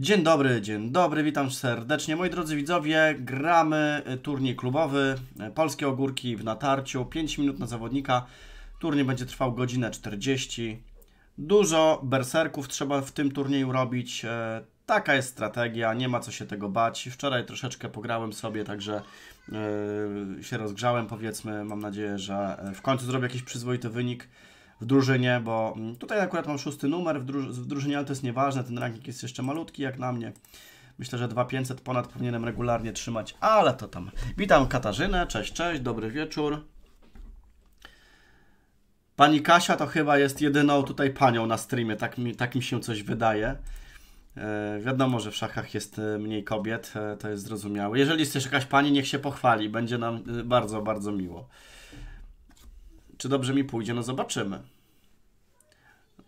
Dzień dobry, dzień dobry, witam serdecznie. Moi drodzy widzowie, gramy y, turniej klubowy y, Polskie Ogórki w natarciu. 5 minut na zawodnika. Turniej będzie trwał godzinę 40. Dużo berserków trzeba w tym turnieju robić. E, Taka jest strategia, nie ma co się tego bać. Wczoraj troszeczkę pograłem sobie, także e, się rozgrzałem powiedzmy. Mam nadzieję, że e, w końcu zrobię jakiś przyzwoity wynik w drużynie, bo mm, tutaj akurat mam szósty numer w, druż w drużynie, ale to jest nieważne, ten ranking jest jeszcze malutki jak na mnie. Myślę, że 2500 ponad powinienem regularnie trzymać, ale to tam. Witam Katarzynę, cześć, cześć, dobry wieczór. Pani Kasia to chyba jest jedyną tutaj panią na streamie, tak mi, tak mi się coś wydaje. E, wiadomo, że w szachach jest e, mniej kobiet, e, to jest zrozumiałe. Jeżeli jest jakaś pani, niech się pochwali, będzie nam bardzo, bardzo miło. Czy dobrze mi pójdzie? No zobaczymy.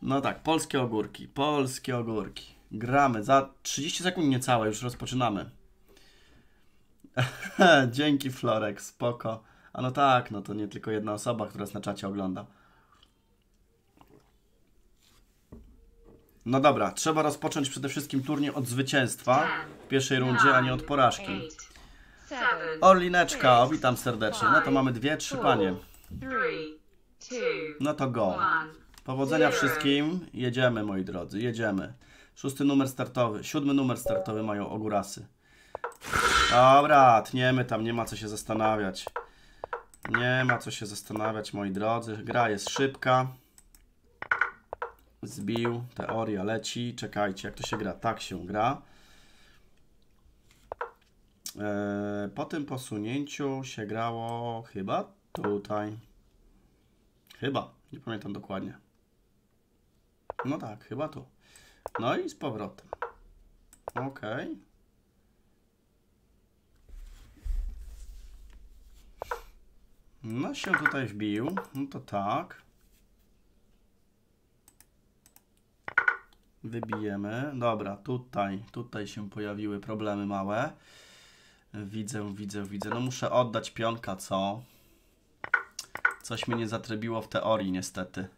No tak, polskie ogórki, polskie ogórki. Gramy za 30 sekund niecałe, już rozpoczynamy. Dzięki Florek, spoko. A no tak, no to nie tylko jedna osoba, która nas na czacie ogląda. No dobra, trzeba rozpocząć przede wszystkim turniej od zwycięstwa w pierwszej rundzie, a nie od porażki. Orlineczka, witam serdecznie. No to mamy dwie, trzy panie. No to go. Powodzenia wszystkim. Jedziemy, moi drodzy, jedziemy. Szósty numer startowy, siódmy numer startowy mają ogórasy. Dobra, tniemy tam, nie ma co się zastanawiać. Nie ma co się zastanawiać, moi drodzy. Gra jest szybka. Zbił, teoria leci. Czekajcie, jak to się gra? Tak się gra. Eee, po tym posunięciu się grało chyba tutaj. Chyba, nie pamiętam dokładnie. No tak, chyba tu. No i z powrotem. Ok. No się tutaj wbił. No to tak. Wybijemy. Dobra, tutaj, tutaj się pojawiły problemy małe. Widzę, widzę, widzę. No muszę oddać pionka, co? Coś mi nie zatrybiło w teorii, niestety.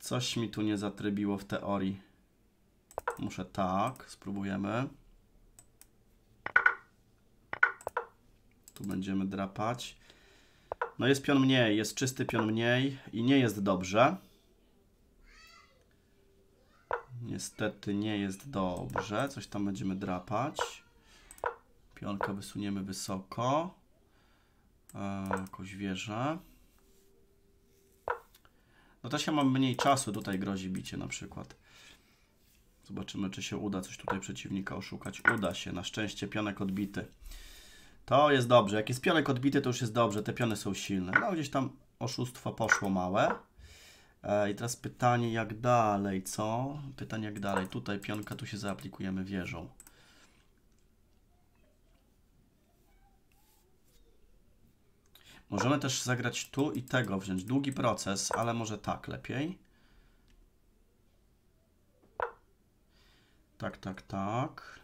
Coś mi tu nie zatrybiło w teorii. Muszę tak, spróbujemy. Tu będziemy drapać. No jest pion mniej, jest czysty pion mniej i nie jest dobrze. Niestety nie jest dobrze. Coś tam będziemy drapać. Pionka wysuniemy wysoko. E, wieżę. No też ja mam mniej czasu, tutaj grozi bicie na przykład. Zobaczymy, czy się uda coś tutaj przeciwnika oszukać. Uda się, na szczęście pionek odbity. To jest dobrze. Jak jest pionek odbity, to już jest dobrze. Te piony są silne. No gdzieś tam oszustwo poszło małe. E, I teraz pytanie, jak dalej, co? Pytanie, jak dalej. Tutaj pionka, tu się zaaplikujemy wieżą. Możemy też zagrać tu i tego wziąć. Długi proces, ale może tak lepiej. Tak, tak, tak.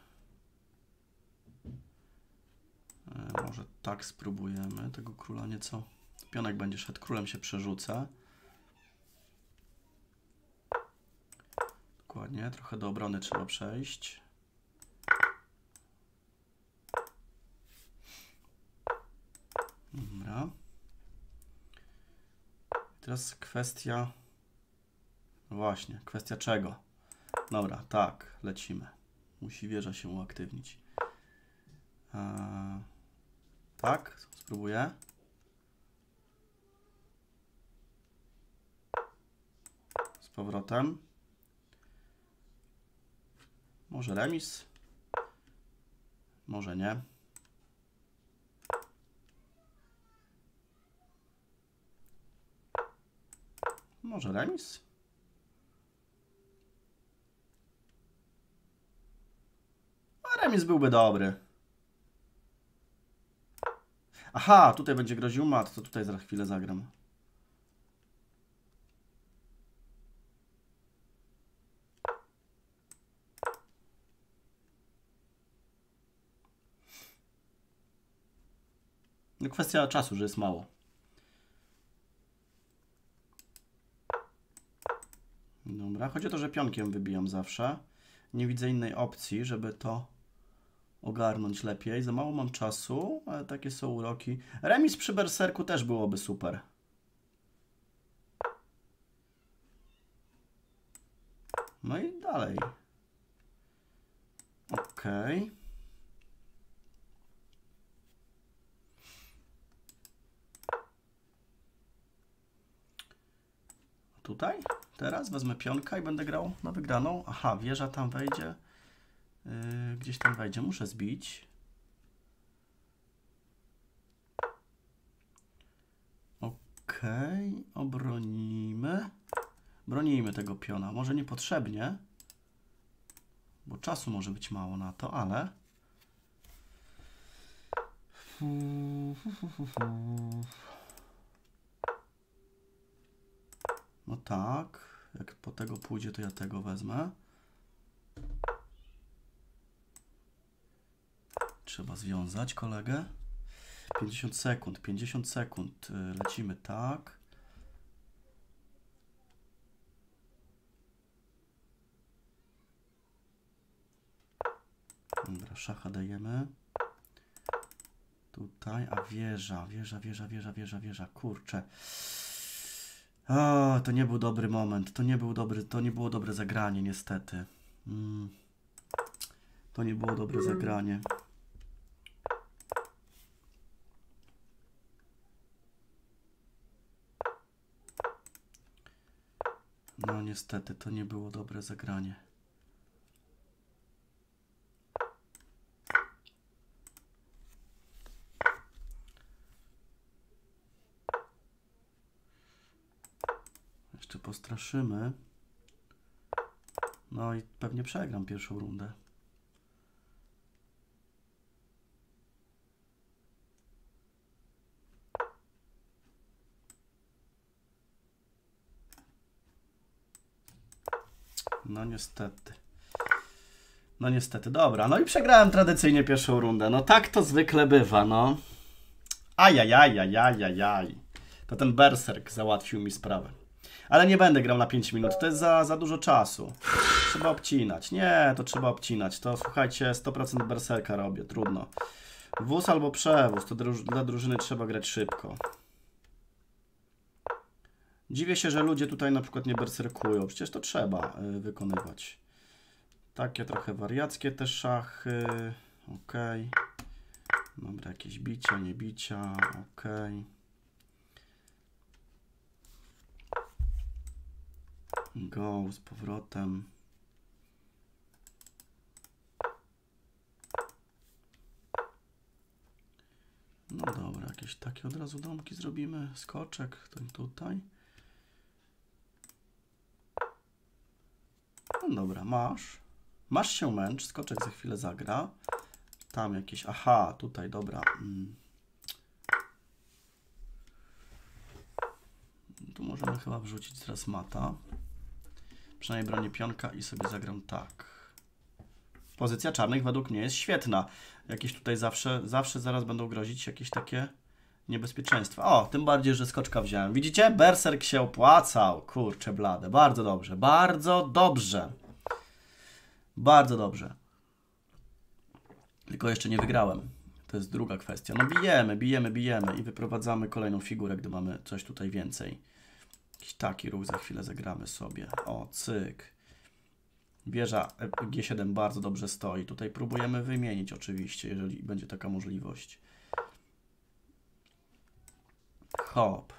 E, może tak spróbujemy tego króla nieco. Pionek będzie szedł, królem się przerzucę. Dokładnie, trochę do obrony trzeba przejść. Dobra. Teraz kwestia... No właśnie, kwestia czego? Dobra, tak, lecimy. Musi wieża się uaktywnić. Eee, tak, spróbuję. Z powrotem. Może remis? Może nie. Może remis? A remis byłby dobry. Aha, tutaj będzie groził mat, to tutaj za chwilę zagram. No kwestia czasu, że jest mało. Dobra, chodzi o to, że pionkiem wybijam zawsze. Nie widzę innej opcji, żeby to ogarnąć lepiej. Za mało mam czasu, ale takie są uroki. Remis przy berserku też byłoby super. No i dalej. Okej. Tutaj? Teraz wezmę pionka i będę grał na wygraną. Aha, wieża tam wejdzie. Yy, gdzieś tam wejdzie. Muszę zbić. Okej, obronimy. Bronijmy tego piona. Może niepotrzebnie, bo czasu może być mało na to, ale... No tak, jak po tego pójdzie, to ja tego wezmę. Trzeba związać kolegę. 50 sekund, 50 sekund. y, Lecimy tak. Dobra, szacha dajemy. Tutaj, a wieża, wieża, wieża, wieża, wieża, wieża, kurczę. O, to nie był dobry moment, to nie był dobry, to nie było dobre zagranie, niestety. Mm. To nie było dobre zagranie. No niestety, to nie było dobre zagranie. Jeszcze postraszymy. No i pewnie przegram pierwszą rundę. No niestety. No niestety, dobra. No i przegrałem tradycyjnie pierwszą rundę. No tak to zwykle bywa, no. Ajajajajajajaj. To ten berserk załatwił mi sprawę. Ale nie będę grał na 5 minut, to jest za, za dużo czasu. Trzeba obcinać. Nie, to trzeba obcinać. To słuchajcie, 100% berserka robię, trudno. Wóz albo przewóz, to druż dla drużyny trzeba grać szybko. Dziwię się, że ludzie tutaj na przykład nie berserkują. Przecież to trzeba y, wykonywać. Takie trochę wariackie te szachy. Ok. Dobra, jakieś bicia, nie bicia. Ok. Go z powrotem. No dobra, jakieś takie od razu domki zrobimy. Skoczek, ten tutaj. No dobra, masz. Masz się męcz, skoczek za chwilę zagra. Tam jakieś, aha, tutaj, dobra. Mm. Tu możemy chyba wrzucić teraz mata. Przynajmniej bronię pionka i sobie zagram tak. Pozycja czarnych według mnie jest świetna. Jakieś tutaj zawsze, zawsze zaraz będą grozić jakieś takie niebezpieczeństwa. O, tym bardziej, że skoczka wziąłem. Widzicie? Berserk się opłacał. Kurczę blade. Bardzo dobrze. Bardzo dobrze. Bardzo dobrze. Tylko jeszcze nie wygrałem. To jest druga kwestia. No bijemy, bijemy, bijemy i wyprowadzamy kolejną figurę, gdy mamy coś tutaj więcej. Jakiś taki ruch za chwilę zagramy sobie. O, cyk. Wieża G7 bardzo dobrze stoi. Tutaj próbujemy wymienić oczywiście, jeżeli będzie taka możliwość. Hop.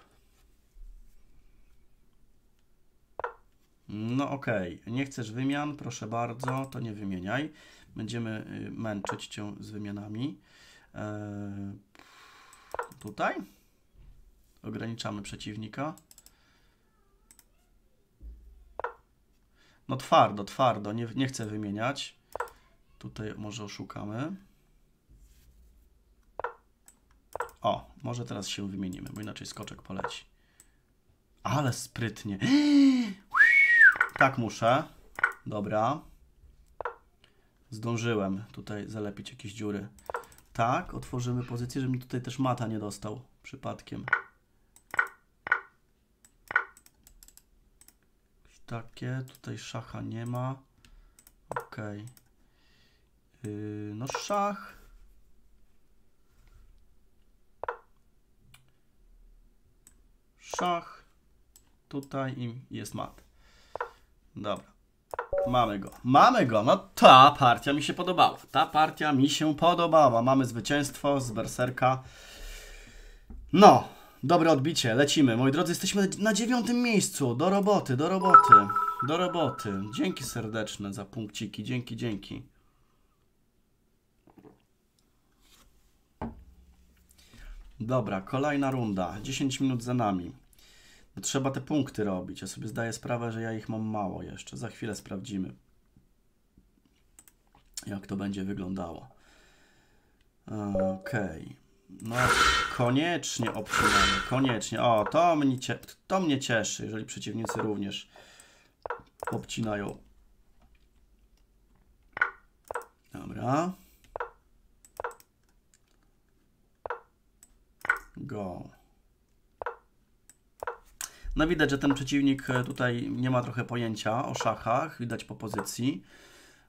No okej, nie chcesz wymian, proszę bardzo, to nie wymieniaj. Będziemy y, męczyć Cię z wymianami. Eee, tutaj ograniczamy przeciwnika. No twardo, twardo, nie, nie chcę wymieniać. Tutaj może oszukamy. O, może teraz się wymienimy, bo inaczej skoczek poleci. Ale sprytnie. Tak muszę. Dobra. Zdążyłem tutaj zalepić jakieś dziury. Tak, otworzymy pozycję, żebym tutaj też mata nie dostał przypadkiem. Takie, tutaj szacha nie ma. Okej. Yy, no szach. Szach. Tutaj i jest mat. Dobra. Mamy go. Mamy go. No ta partia mi się podobała. Ta partia mi się podobała. Mamy zwycięstwo z Berserka. No, dobre odbicie. Lecimy. Moi drodzy, jesteśmy na dziewiątym miejscu. Do roboty, do roboty. Do roboty. Dzięki serdeczne za punkciki. Dzięki, dzięki. Dobra, kolejna runda. 10 minut za nami. No, trzeba te punkty robić. Ja sobie zdaję sprawę, że ja ich mam mało jeszcze. Za chwilę sprawdzimy, jak to będzie wyglądało. Okej. No, koniecznie obcinamy. Koniecznie. O, to mnie, cie to mnie cieszy, jeżeli przeciwnicy również obcinają. Dobra. Go. No widać, że ten przeciwnik e, tutaj nie ma trochę pojęcia o szachach, widać po pozycji.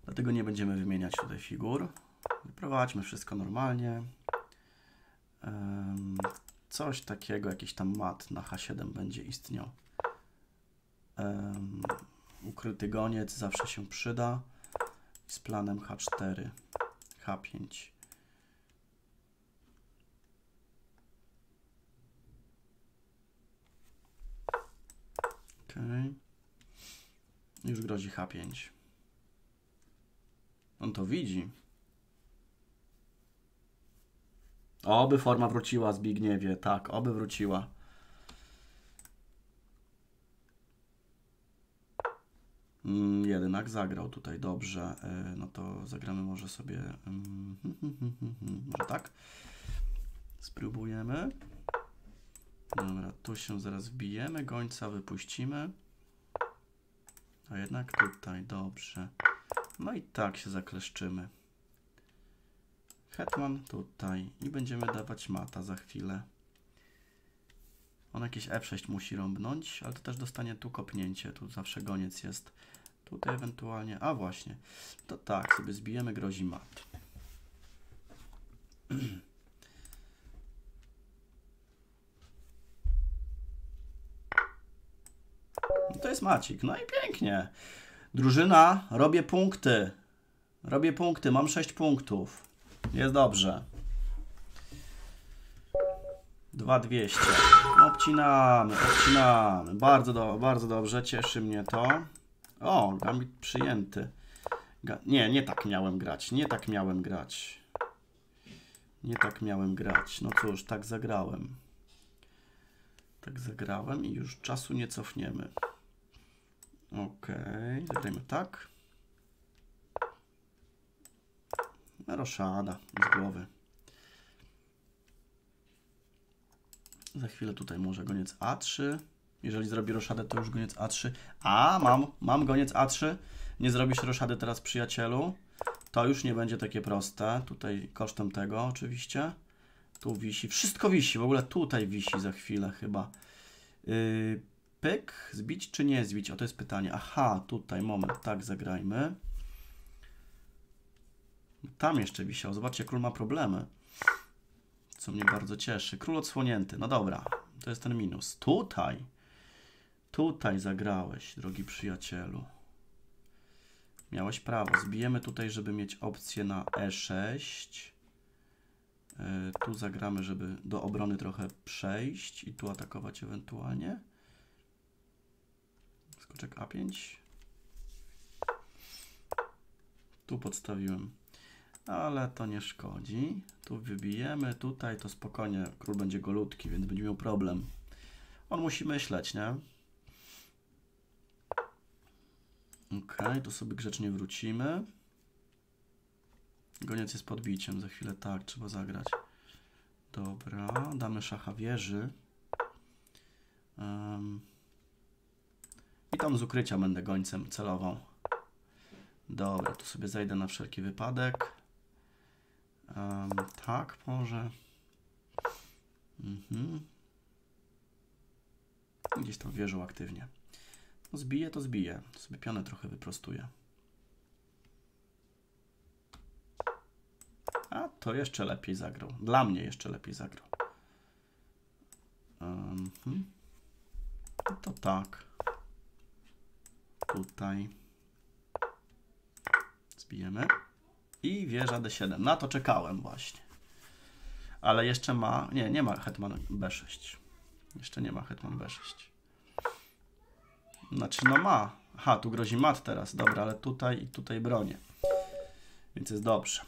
Dlatego nie będziemy wymieniać tutaj figur. Wyprowadźmy wszystko normalnie. Coś takiego, jakiś tam mat na H7 będzie istniał. Ukryty goniec zawsze się przyda. Z planem H4, H5. Okej. Już grozi H5. On to widzi. Oby forma wróciła Zbigniewie. Tak, oby wróciła. Mm, jednak zagrał tutaj dobrze. Y, no to zagramy może sobie. mm, Może tak? Spróbujemy. Dobra, tu się zaraz wbijemy, gońca wypuścimy. A jednak tutaj, dobrze. No i tak się zakleszczymy. Hetman tutaj i będziemy dawać mata za chwilę. On jakieś F6 musi rąbnąć, ale to też dostanie tu kopnięcie. Tu zawsze goniec jest. Tutaj ewentualnie, a właśnie, to tak, sobie zbijemy, grozi mat. To jest Macik. No i pięknie. Drużyna, robię punkty. Robię punkty, mam 6 punktów. Jest dobrze. 2200. Obcinamy, obcinamy. Bardzo, do, bardzo dobrze, cieszy mnie to. O, gambit przyjęty. Ga nie, nie tak miałem grać. Nie tak miałem grać. Nie tak miałem grać. No cóż, tak zagrałem. Tak zagrałem i już czasu nie cofniemy. Ok, zagrajmy tak. Roszada z głowy. Za chwilę tutaj może goniec A3. Jeżeli zrobi roszadę, to już goniec A3. A, mam, mam goniec A3. Nie zrobisz roszady teraz, przyjacielu. To już nie będzie takie proste. Tutaj kosztem tego oczywiście. Tu wisi. Wszystko wisi. W ogóle tutaj wisi za chwilę chyba. Yy, pyk. Zbić czy nie zbić? O, to jest pytanie. Aha, tutaj, moment. Tak, zagrajmy. Tam jeszcze wisiał. Zobaczcie, król ma problemy. Co mnie bardzo cieszy. Król odsłonięty. No dobra, to jest ten minus. Tutaj. Tutaj zagrałeś, drogi przyjacielu. Miałeś prawo. Zbijemy tutaj, żeby mieć opcję na E6. Yy, tu zagramy, żeby do obrony trochę przejść i tu atakować ewentualnie. Skoczek A5. Tu podstawiłem ale to nie szkodzi. Tu wybijemy, tutaj to spokojnie, król będzie golutki, więc będzie miał problem. On musi myśleć, nie? Ok, tu sobie grzecznie wrócimy. Goniec jest podbiciem, za chwilę tak, trzeba zagrać. Dobra, damy szacha wieży. Um, I tam z ukrycia będę gońcem celował. Dobra, tu sobie zejdę na wszelki wypadek. Um, tak, może. Mhm. Gdzieś tam wierzył aktywnie. No zbije, to zbije. Sobie pionę trochę wyprostuje. A to jeszcze lepiej zagrał. Dla mnie jeszcze lepiej zagrał. Mhm. To tak. Tutaj. Zbijemy. I wieża D7. Na to czekałem właśnie. Ale jeszcze ma... Nie, nie ma hetman B6. Jeszcze nie ma hetman B6. Znaczy, no ma. Aha, tu grozi mat teraz. Dobra, ale tutaj i tutaj bronię. Więc jest dobrze.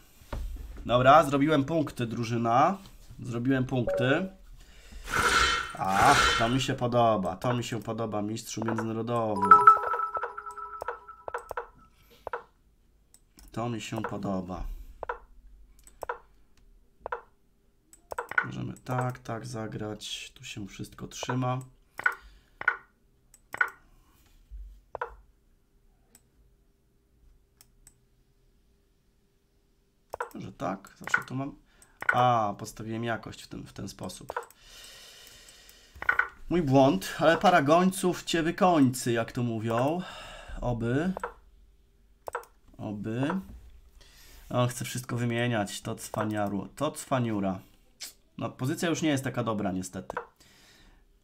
Dobra, zrobiłem punkty, drużyna. Zrobiłem punkty. A, to mi się podoba. To mi się podoba, mistrzu międzynarodowy. To mi się podoba. Możemy tak, tak zagrać. Tu się wszystko trzyma. Może tak? Zawsze tu mam. A, postawiłem jakość w ten, w ten sposób. Mój błąd, ale paragońców cię wykońcy, jak to mówią. Oby. Oby. O, chcę wszystko wymieniać. To cwaniaru. To cwaniura. No, pozycja już nie jest taka dobra, niestety.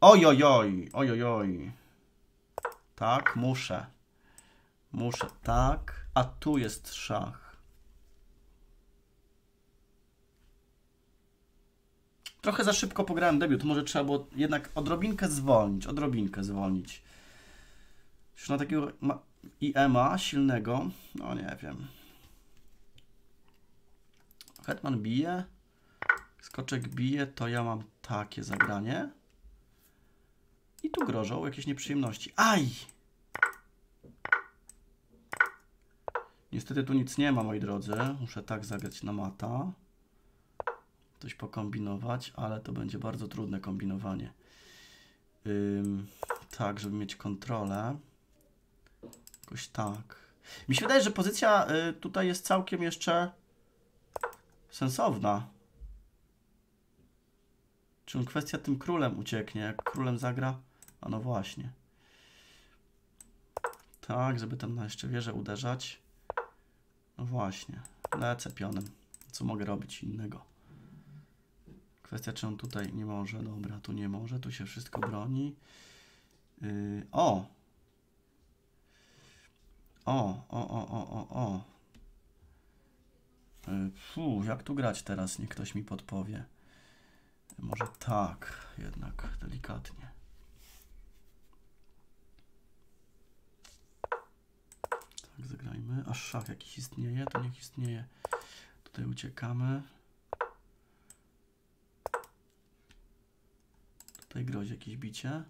Ojojoj, ojojoj. Tak, muszę. Muszę, tak. A tu jest szach. Trochę za szybko pograłem debiut. Może trzeba było jednak odrobinkę zwolnić. Odrobinkę zwolnić. Już na takiego IMA silnego. No nie wiem. Hetman bije. Skoczek bije, to ja mam takie zagranie. I tu grożą jakieś nieprzyjemności. Aj! Niestety tu nic nie ma, moi drodzy. Muszę tak zagrać na mata. Coś pokombinować, ale to będzie bardzo trudne kombinowanie. Ym, tak, żeby mieć kontrolę. Jakoś tak. Mi się wydaje, że pozycja y, tutaj jest całkiem jeszcze sensowna. Czy kwestia tym królem ucieknie? Jak królem zagra? A no właśnie. Tak, żeby tam na jeszcze wieżę uderzać. No właśnie. Lecę pionem. Co mogę robić innego? Kwestia, czy on tutaj nie może. Dobra, tu nie może. Tu się wszystko broni. Yy, o! O, o, o, o, o, o. Yy, Fu, jak tu grać teraz? Niech ktoś mi podpowie. Może tak, jednak delikatnie. Tak, zagrajmy. Aż szach jakiś istnieje, to niech istnieje. Tutaj uciekamy. Tutaj grozi jakieś bicie.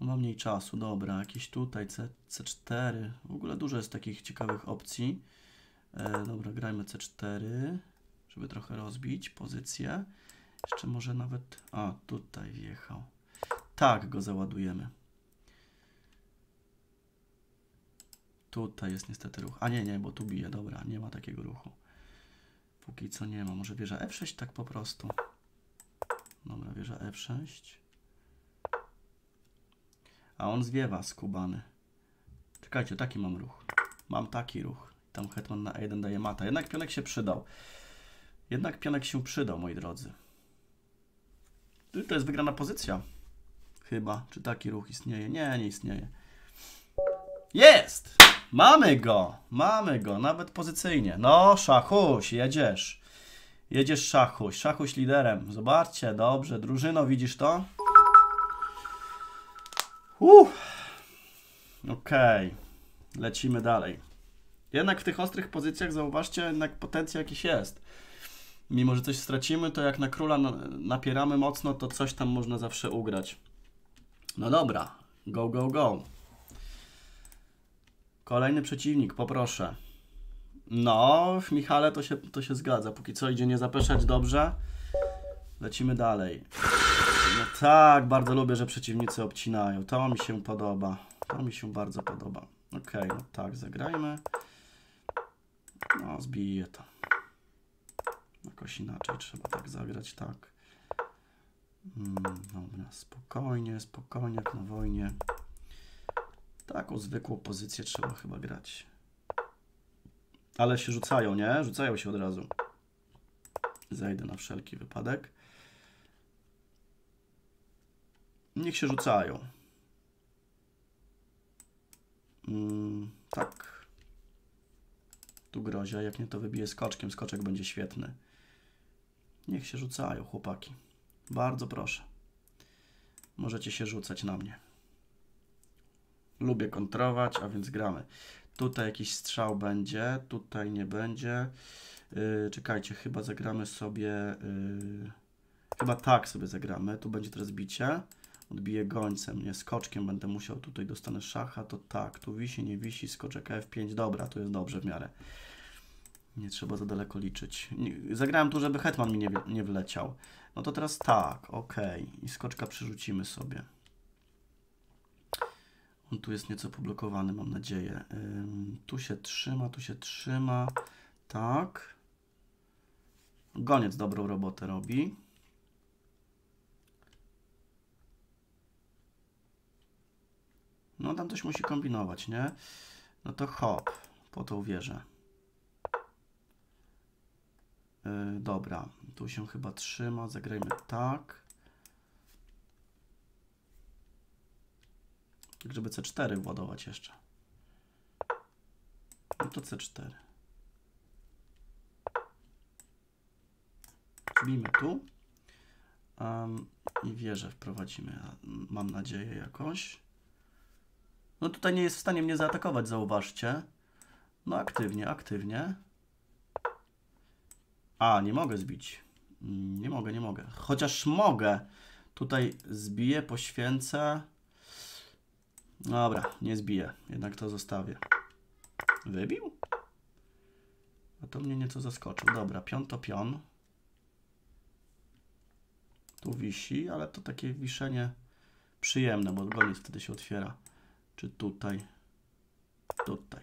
Ma mniej czasu, dobra. Jakieś tutaj C, C4. W ogóle dużo jest takich ciekawych opcji. E, dobra, grajmy C4, żeby trochę rozbić pozycję. Jeszcze może nawet... A, tutaj wjechał. Tak, go załadujemy. Tutaj jest niestety ruch. A nie, nie, bo tu bije. Dobra, nie ma takiego ruchu. Póki co nie ma. Może wieża F6 tak po prostu. Dobra, wieża F6. A on zwiewa skubany. Czekajcie, taki mam ruch. Mam taki ruch. Tam hetman na E1 daje mata. Jednak pionek się przydał. Jednak pionek się przydał, moi drodzy. To jest wygrana pozycja. Chyba. Czy taki ruch istnieje? Nie, nie istnieje. Jest! Mamy go! Mamy go, nawet pozycyjnie. No, szachuś, jedziesz. Jedziesz szachuś. Szachuś liderem. Zobaczcie, dobrze. Drużyno, widzisz to? Okej. Okay. Lecimy dalej. Jednak w tych ostrych pozycjach zauważcie, jednak potencjał jakiś jest mimo że coś stracimy, to jak na króla napieramy mocno, to coś tam można zawsze ugrać. No dobra, go, go, go. Kolejny przeciwnik, poproszę. No, w Michale to się, to się zgadza. Póki co idzie nie zapeszać dobrze. Lecimy dalej. Tak, bardzo lubię, że przeciwnicy obcinają. To mi się podoba. To mi się bardzo podoba. Ok, no tak, zagrajmy. No, zbiję to. Jakoś inaczej trzeba tak zagrać, tak. Mm, dobra, spokojnie, spokojnie, jak na wojnie. Taką zwykłą pozycję trzeba chyba grać. Ale się rzucają, nie? Rzucają się od razu. Zejdę na wszelki wypadek. Niech się rzucają. Mm, tak. Tu grozia, jak nie to wybiję skoczkiem. Skoczek będzie świetny. Niech się rzucają, chłopaki. Bardzo proszę. Możecie się rzucać na mnie. Lubię kontrować, a więc gramy. Tutaj jakiś strzał będzie, tutaj nie będzie. Yy, czekajcie, chyba zagramy sobie... Yy, chyba tak sobie zagramy. Tu będzie teraz bicie. Odbiję gońcem, nie skoczkiem będę musiał. Tutaj dostanę szacha, to tak. Tu wisi, nie wisi, skoczek F5. Dobra, to jest dobrze w miarę. Nie trzeba za daleko liczyć. Nie, zagrałem tu, żeby hetman mi nie, nie wleciał. No to teraz tak, ok. I skoczka przerzucimy sobie. On tu jest nieco poblokowany, mam nadzieję. Ym, tu się trzyma, tu się trzyma. Tak. Goniec dobrą robotę robi. No tam coś musi kombinować, nie? No to hop, po tą wieżę. Yy, dobra, tu się chyba trzyma, zagrajmy tak. Tak, żeby C4 władować jeszcze. No to C4. Bijmy tu. Um, I wieżę wprowadzimy, mam nadzieję, jakoś. No tutaj nie jest w stanie mnie zaatakować, zauważcie. No aktywnie, aktywnie. A, nie mogę zbić. Nie mogę, nie mogę. Chociaż mogę. Tutaj zbiję, poświęcę. Dobra, nie zbiję. Jednak to zostawię. Wybił? A to mnie nieco zaskoczył. Dobra, pion to pion. Tu wisi, ale to takie wiszenie przyjemne, bo goniec wtedy się otwiera. Czy tutaj? Tutaj.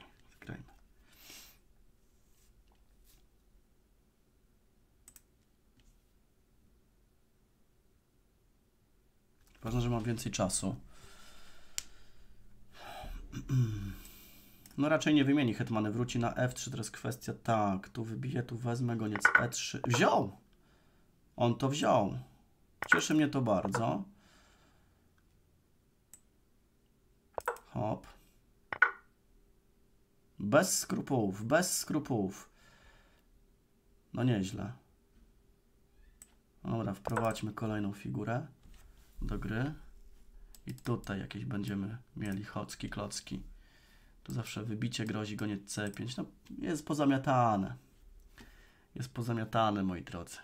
Ważne, że mam więcej czasu. No raczej nie wymieni hetmany, wróci na F3, teraz kwestia, tak, tu wybiję, tu wezmę goniec E3. Wziął! On to wziął. Cieszy mnie to bardzo. Hop. Bez skrupułów, bez skrupułów. No nieźle. Dobra, wprowadźmy kolejną figurę do gry. I tutaj jakieś będziemy mieli chocki, klocki. Tu zawsze wybicie grozi goniec C5. No, jest pozamiatane. Jest pozamiatane, moi drodzy.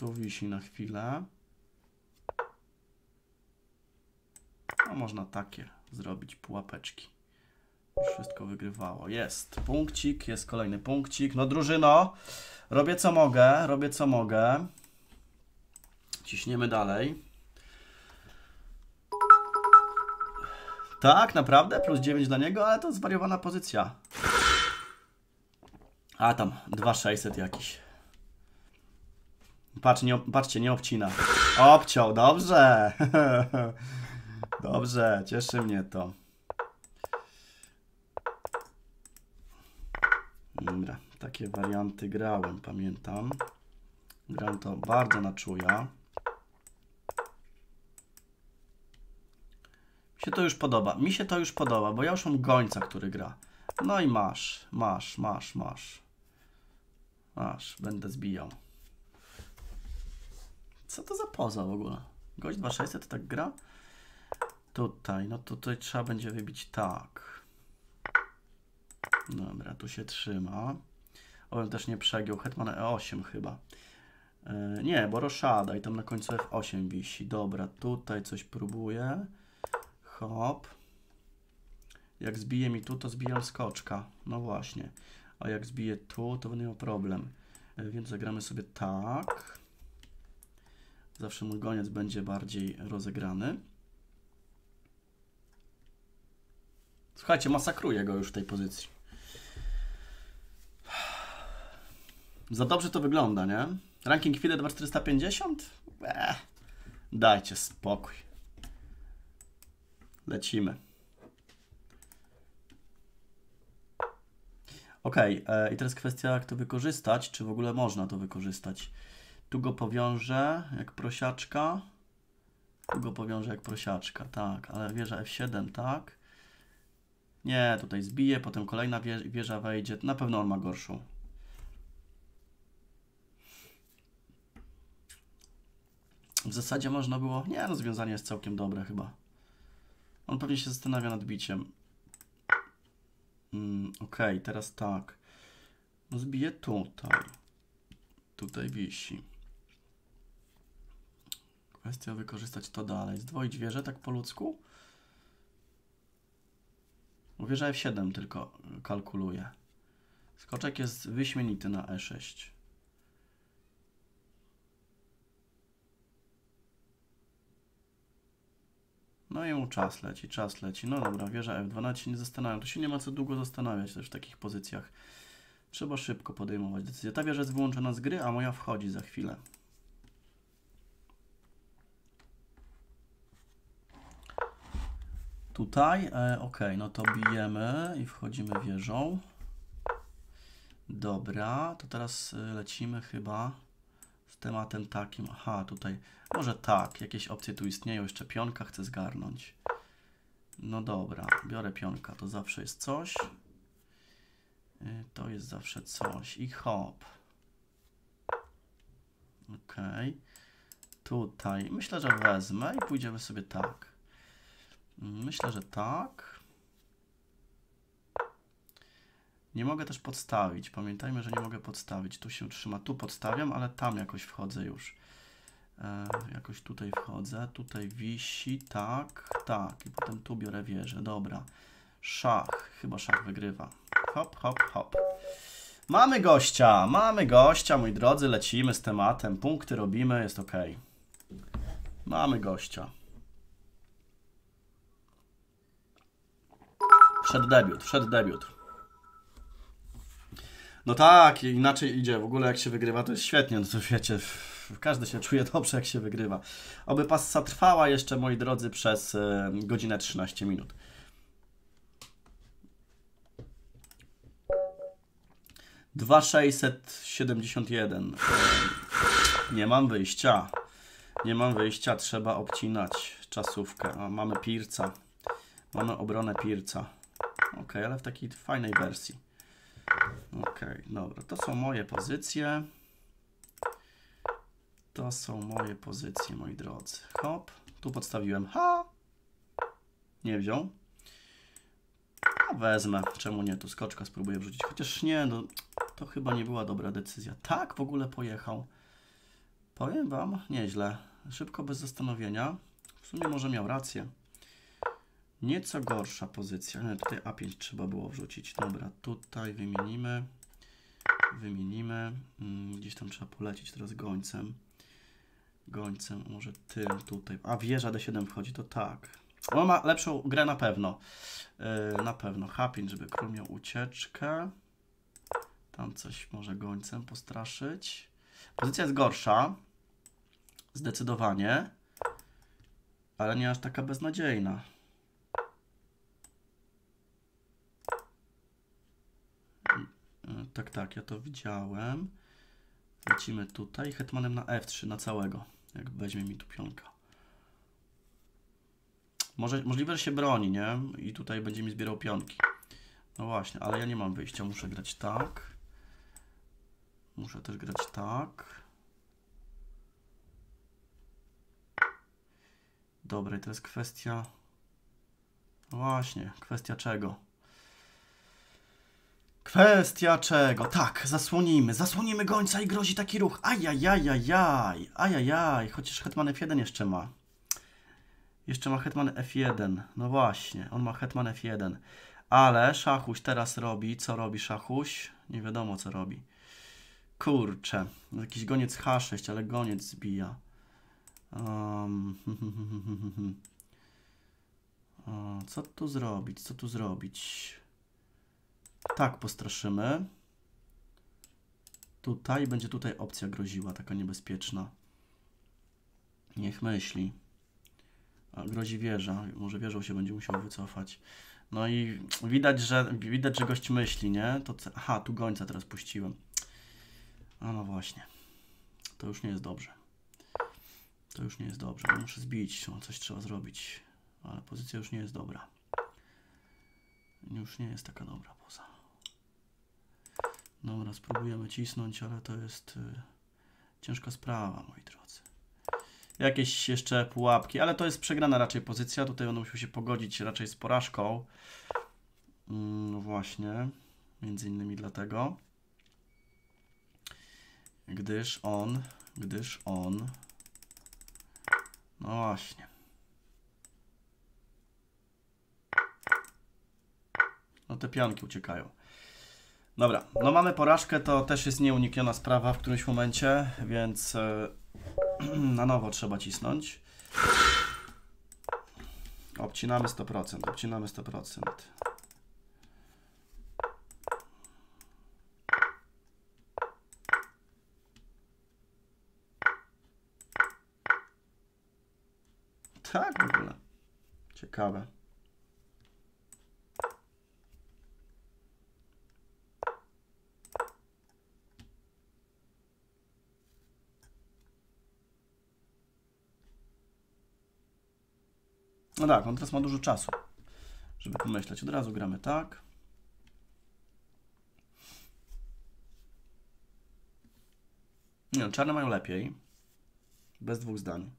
Tu wisi na chwilę. A można takie zrobić pułapeczki. Już wszystko wygrywało. Jest punkcik, jest kolejny punkcik. No drużyno, robię co mogę, robię co mogę. Ciśniemy dalej. Tak, naprawdę, plus 9 dla niego, ale to zwariowana pozycja. A tam, 2600 jakiś. Patrz, nie, patrzcie, nie obcina. Obciął, dobrze. dobrze, cieszy mnie to. Dobra, takie warianty grałem, pamiętam. Gram to bardzo na czuja. Mi się to już podoba. Mi się to już podoba, bo ja już mam gońca, który gra. No i masz, masz, masz, masz. Masz, będę zbijał. Co to za poza w ogóle? Gość 2600 tak gra? Tutaj, no tutaj trzeba będzie wybić tak. Dobra, tu się trzyma. On też nie przegiął. Hetman E8 chyba. Yy, nie, bo roszada i tam na końcu F8 wisi. Dobra, tutaj coś próbuję. Hop. Jak zbije mi tu, to zbijam skoczka. No właśnie. A jak zbije tu, to będę miał problem. Yy, więc zagramy sobie tak. Zawsze mój goniec będzie bardziej rozegrany. Słuchajcie, masakruję go już w tej pozycji. Za dobrze to wygląda, nie? Ranking FIDE 2450? Eee, dajcie spokój. Lecimy. Okej, e, i teraz kwestia, jak to wykorzystać, czy w ogóle można to wykorzystać. Tu go powiążę jak prosiaczka. Tu go powiążę jak prosiaczka, tak, ale wieża F7, tak. Nie, tutaj zbije, potem kolejna wież, wieża wejdzie. Na pewno on ma gorszą. W zasadzie można było... Nie, rozwiązanie jest całkiem dobre chyba. On pewnie się zastanawia nad biciem. Mm, Okej, okay, teraz tak. No zbije tutaj. Tutaj wisi. Kwestia wykorzystać to dalej. Zdwoić wieżę tak po ludzku? Wieża F7 tylko kalkuluje. Skoczek jest wyśmienity na E6. No i mu czas leci, czas leci. No dobra, wieża F2, nawet się nie zastanawiam. Tu się nie ma co długo zastanawiać też w takich pozycjach. Trzeba szybko podejmować decyzję. Ta wieża jest wyłączona z gry, a moja wchodzi za chwilę. Tutaj, e, ok, no to bijemy i wchodzimy wieżą. Dobra, to teraz e, lecimy chyba z tematem takim. Aha, tutaj, może tak, jakieś opcje tu istnieją, jeszcze pionka chcę zgarnąć. No dobra, biorę pionka, to zawsze jest coś. E, to jest zawsze coś i hop. Ok. Tutaj, myślę, że wezmę i pójdziemy sobie tak. Myślę, że tak. Nie mogę też podstawić. Pamiętajmy, że nie mogę podstawić. Tu się trzyma. Tu podstawiam, ale tam jakoś wchodzę już. E, jakoś tutaj wchodzę. Tutaj wisi. Tak, tak. I potem tu biorę wieżę. Dobra. Szach. Chyba szach wygrywa. Hop, hop, hop. Mamy gościa. Mamy gościa, moi drodzy. Lecimy z tematem. Punkty robimy. Jest ok. Mamy gościa. Wszedł debiut, wszedł debiut. No tak, inaczej idzie. W ogóle jak się wygrywa, to jest świetnie. No to wiecie, każdy się czuje dobrze, jak się wygrywa. Oby passa trwała jeszcze, moi drodzy, przez e, godzinę 13 minut. Dwa sześćset siedemdziesiąt jeden. Nie mam wyjścia. Nie mam wyjścia, trzeba obcinać czasówkę. mamy Pirca. Mamy obronę Pirca. Ok, ale w takiej fajnej wersji. Ok, dobra. To są moje pozycje. To są moje pozycje, moi drodzy. Hop, tu podstawiłem ha. Nie wziął. A wezmę. Czemu nie? Tu skoczka spróbuję wrzucić. Chociaż nie, no to chyba nie była dobra decyzja. Tak w ogóle pojechał. Powiem Wam, nieźle. Szybko, bez zastanowienia. W sumie może miał rację. Nieco gorsza pozycja. ale tutaj A5 trzeba było wrzucić. Dobra, tutaj wymienimy. Wymienimy. Mm, gdzieś tam trzeba polecieć teraz gońcem. Gońcem, może tym tutaj. A wieża D7 wchodzi, to tak. On ma lepszą grę na pewno. Yy, na pewno. H5, żeby król miał ucieczkę. Tam coś może gońcem postraszyć. Pozycja jest gorsza. Zdecydowanie. Ale nie aż taka beznadziejna. Tak, tak, ja to widziałem. Lecimy tutaj, hetmanem na F3, na całego, jak weźmie mi tu pionka. Może, możliwe, że się broni, nie? I tutaj będzie mi zbierał pionki. No właśnie, ale ja nie mam wyjścia, muszę grać tak. Muszę też grać tak. Dobra, i to jest kwestia... No właśnie, kwestia czego? Kwestia czego? Tak, zasłonimy. Zasłonimy gońca i grozi taki ruch. Ajajajajaj. Ajajaj. Chociaż Hetman F1 jeszcze ma. Jeszcze ma Hetman F1. No właśnie, on ma Hetman F1. Ale Szachuś teraz robi. Co robi Szachuś? Nie wiadomo co robi. Kurczę. Jakiś goniec H6, ale goniec zbija. Um, o, co tu zrobić? Co tu zrobić? Tak postraszymy. Tutaj będzie tutaj opcja groziła, taka niebezpieczna. Niech myśli. A grozi wieża. Może wieżą się będzie musiał wycofać. No i widać, że widać, że gość myśli, nie? To Aha, tu gońca teraz puściłem. A no właśnie. To już nie jest dobrze. To już nie jest dobrze. No Muszę zbić, no, coś trzeba zrobić. Ale pozycja już nie jest dobra. Już nie jest taka dobra poza. Dobra, spróbujemy cisnąć, ale to jest y, ciężka sprawa, moi drodzy. Jakieś jeszcze pułapki, ale to jest przegrana raczej pozycja. Tutaj on musiał się pogodzić raczej z porażką. Mm, No właśnie, między innymi dlatego. Gdyż on, gdyż on. No właśnie. No te pionki uciekają. Dobra, no mamy porażkę, to też jest nieunikniona sprawa w którymś momencie, więc e, na nowo trzeba cisnąć. Obcinamy 100%, obcinamy 100%. Tak w ogóle. Ciekawe. No tak, on teraz ma dużo czasu, żeby pomyśleć. Od razu gramy tak. Nie no, czarne mają lepiej. Bez dwóch zdań.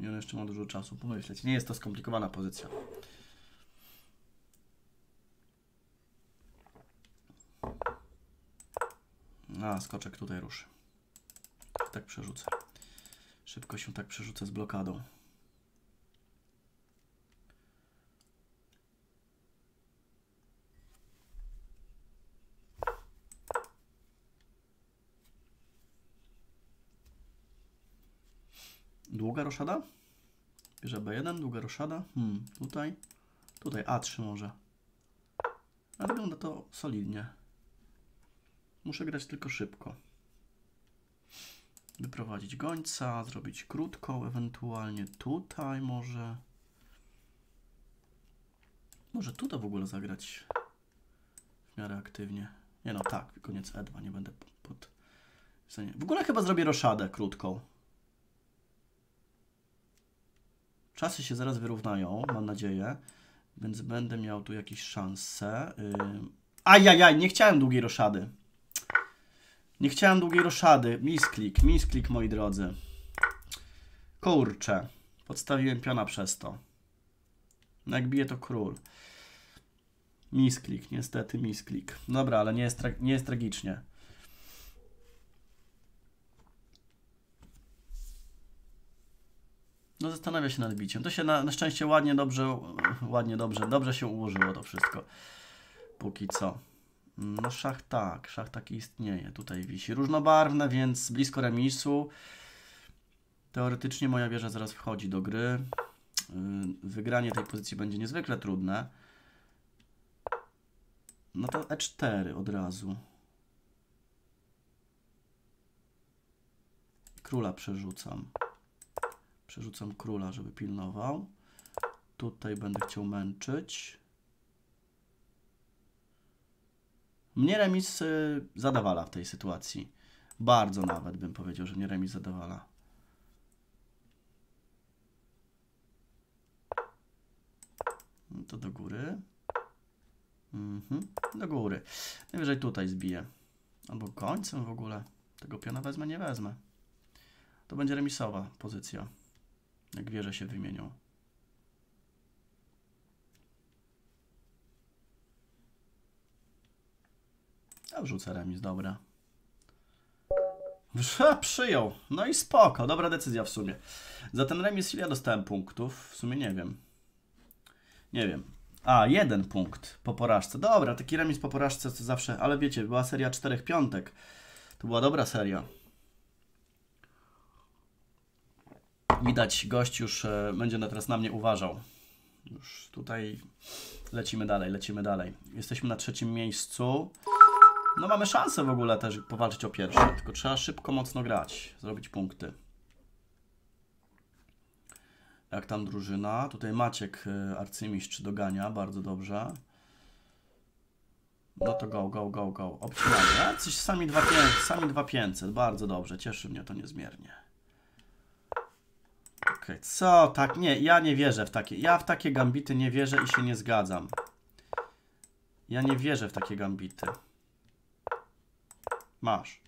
I on jeszcze ma dużo czasu pomyśleć. Nie jest to skomplikowana pozycja. A, skoczek tutaj ruszy. Tak przerzucę. Szybko się tak przerzucę z blokadą. Długa roszada? Bierze B1, długa roszada. Hmm, tutaj. Tutaj A3 może. A wygląda to solidnie. Muszę grać tylko szybko. Wyprowadzić gońca, zrobić krótką, ewentualnie tutaj może. Może tutaj w ogóle zagrać w miarę aktywnie. Nie no, tak, koniec E2, nie będę pod... W ogóle chyba zrobię roszadę krótką. Czasy się zaraz wyrównają, mam nadzieję, więc będę miał tu jakieś szanse. Yy... Ajajaj, nie chciałem długiej roszady. Nie chciałem długiej roszady. Misklik, misklik, moi drodzy. Kurczę. Podstawiłem piona przez to. No jak bije to król. Misklik, niestety misklik. Dobra, ale nie jest, nie jest tragicznie. No zastanawia się nad biciem. To się na, na szczęście ładnie, dobrze, ładnie, dobrze, dobrze się ułożyło to wszystko. Póki co. No szach tak, szach taki istnieje. Tutaj wisi różnobarwne, więc blisko remisu. Teoretycznie moja wieża zaraz wchodzi do gry. Yy, Wygranie tej pozycji będzie niezwykle trudne. No to E4 od razu. Króla przerzucam. Przerzucam króla, żeby pilnował. Tutaj będę chciał męczyć. Mnie remis y, zadawala w tej sytuacji. Bardzo nawet bym powiedział, że mnie remis zadawala. No to do góry. Mhm, do góry. Najwyżej tutaj zbiję. Albo końcem w ogóle. Tego piona wezmę, nie wezmę. To będzie remisowa pozycja. Jak wieże się wymienią. Ja wrzucę remis, dobra. Przyjął. No i spoko, dobra decyzja w sumie. Za ten remis ile ja dostałem punktów? W sumie nie wiem. Nie wiem. A, jeden punkt po porażce. Dobra, taki remis po porażce to zawsze, ale wiecie, była seria czterech piątek. To była dobra seria. Widać, gość już e, będzie teraz na mnie uważał. Już tutaj lecimy dalej, lecimy dalej. Jesteśmy na trzecim miejscu. No mamy szansę w ogóle też powalczyć o pierwsze, tylko trzeba szybko, mocno grać, zrobić punkty. Jak tam drużyna? Tutaj Maciek y, arcymistrz dogania, bardzo dobrze. No to go, go, go, go. A, Coś sami 2500, sami 2500, bardzo dobrze, cieszy mnie to niezmiernie. Okej, co? Tak, nie, ja nie wierzę w takie, ja w takie gambity nie wierzę i się nie zgadzam. Ja nie wierzę w takie gambity. Masz.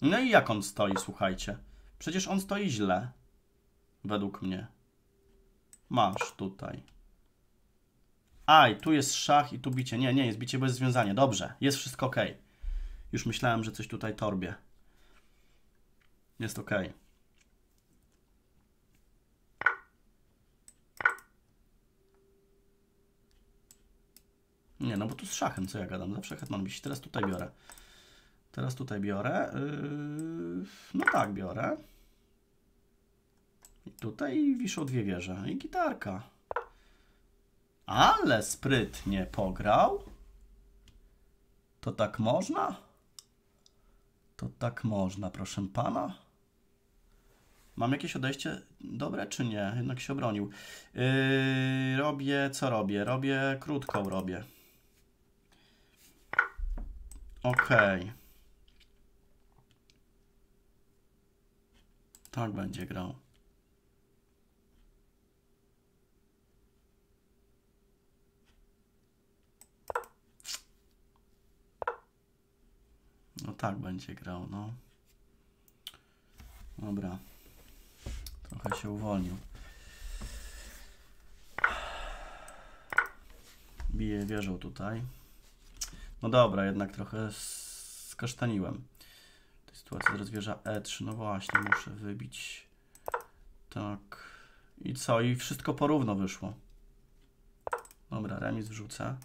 No i jak on stoi, słuchajcie? Przecież on stoi źle. Według mnie. Masz tutaj. Aj, tu jest szach i tu bicie. Nie, nie, jest bicie bez związania. Dobrze, jest wszystko ok. Już myślałem, że coś tutaj torbie. Jest ok. Nie, no bo tu z szachem, co ja gadam? Zawsze hetman wisi. Teraz tutaj biorę. Teraz tutaj biorę. Yy, no tak, biorę. I tutaj wiszą dwie wieże. I gitarka. Ale sprytnie pograł. To tak można? To tak można, proszę pana. Mam jakieś odejście dobre, czy nie? Jednak się obronił. Yy, robię, co robię? Robię krótką, robię. Okej. Tak będzie grał. No tak będzie grał, no. Dobra. Trochę się uwolnił. Bije wieżą tutaj. No dobra, jednak trochę skasztaniłem. W tej sytuacji teraz wieża E3. No właśnie, muszę wybić. Tak. I co? I wszystko porówno wyszło. Dobra, remis wrzucę.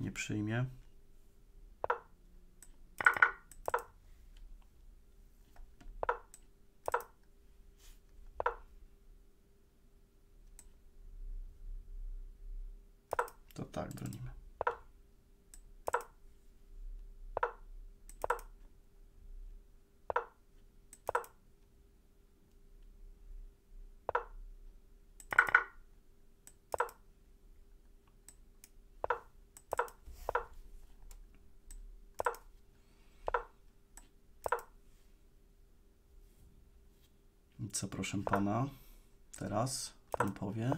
Nie przyjmie. To tak bronimy. I Co proszę pana? Teraz pan powie.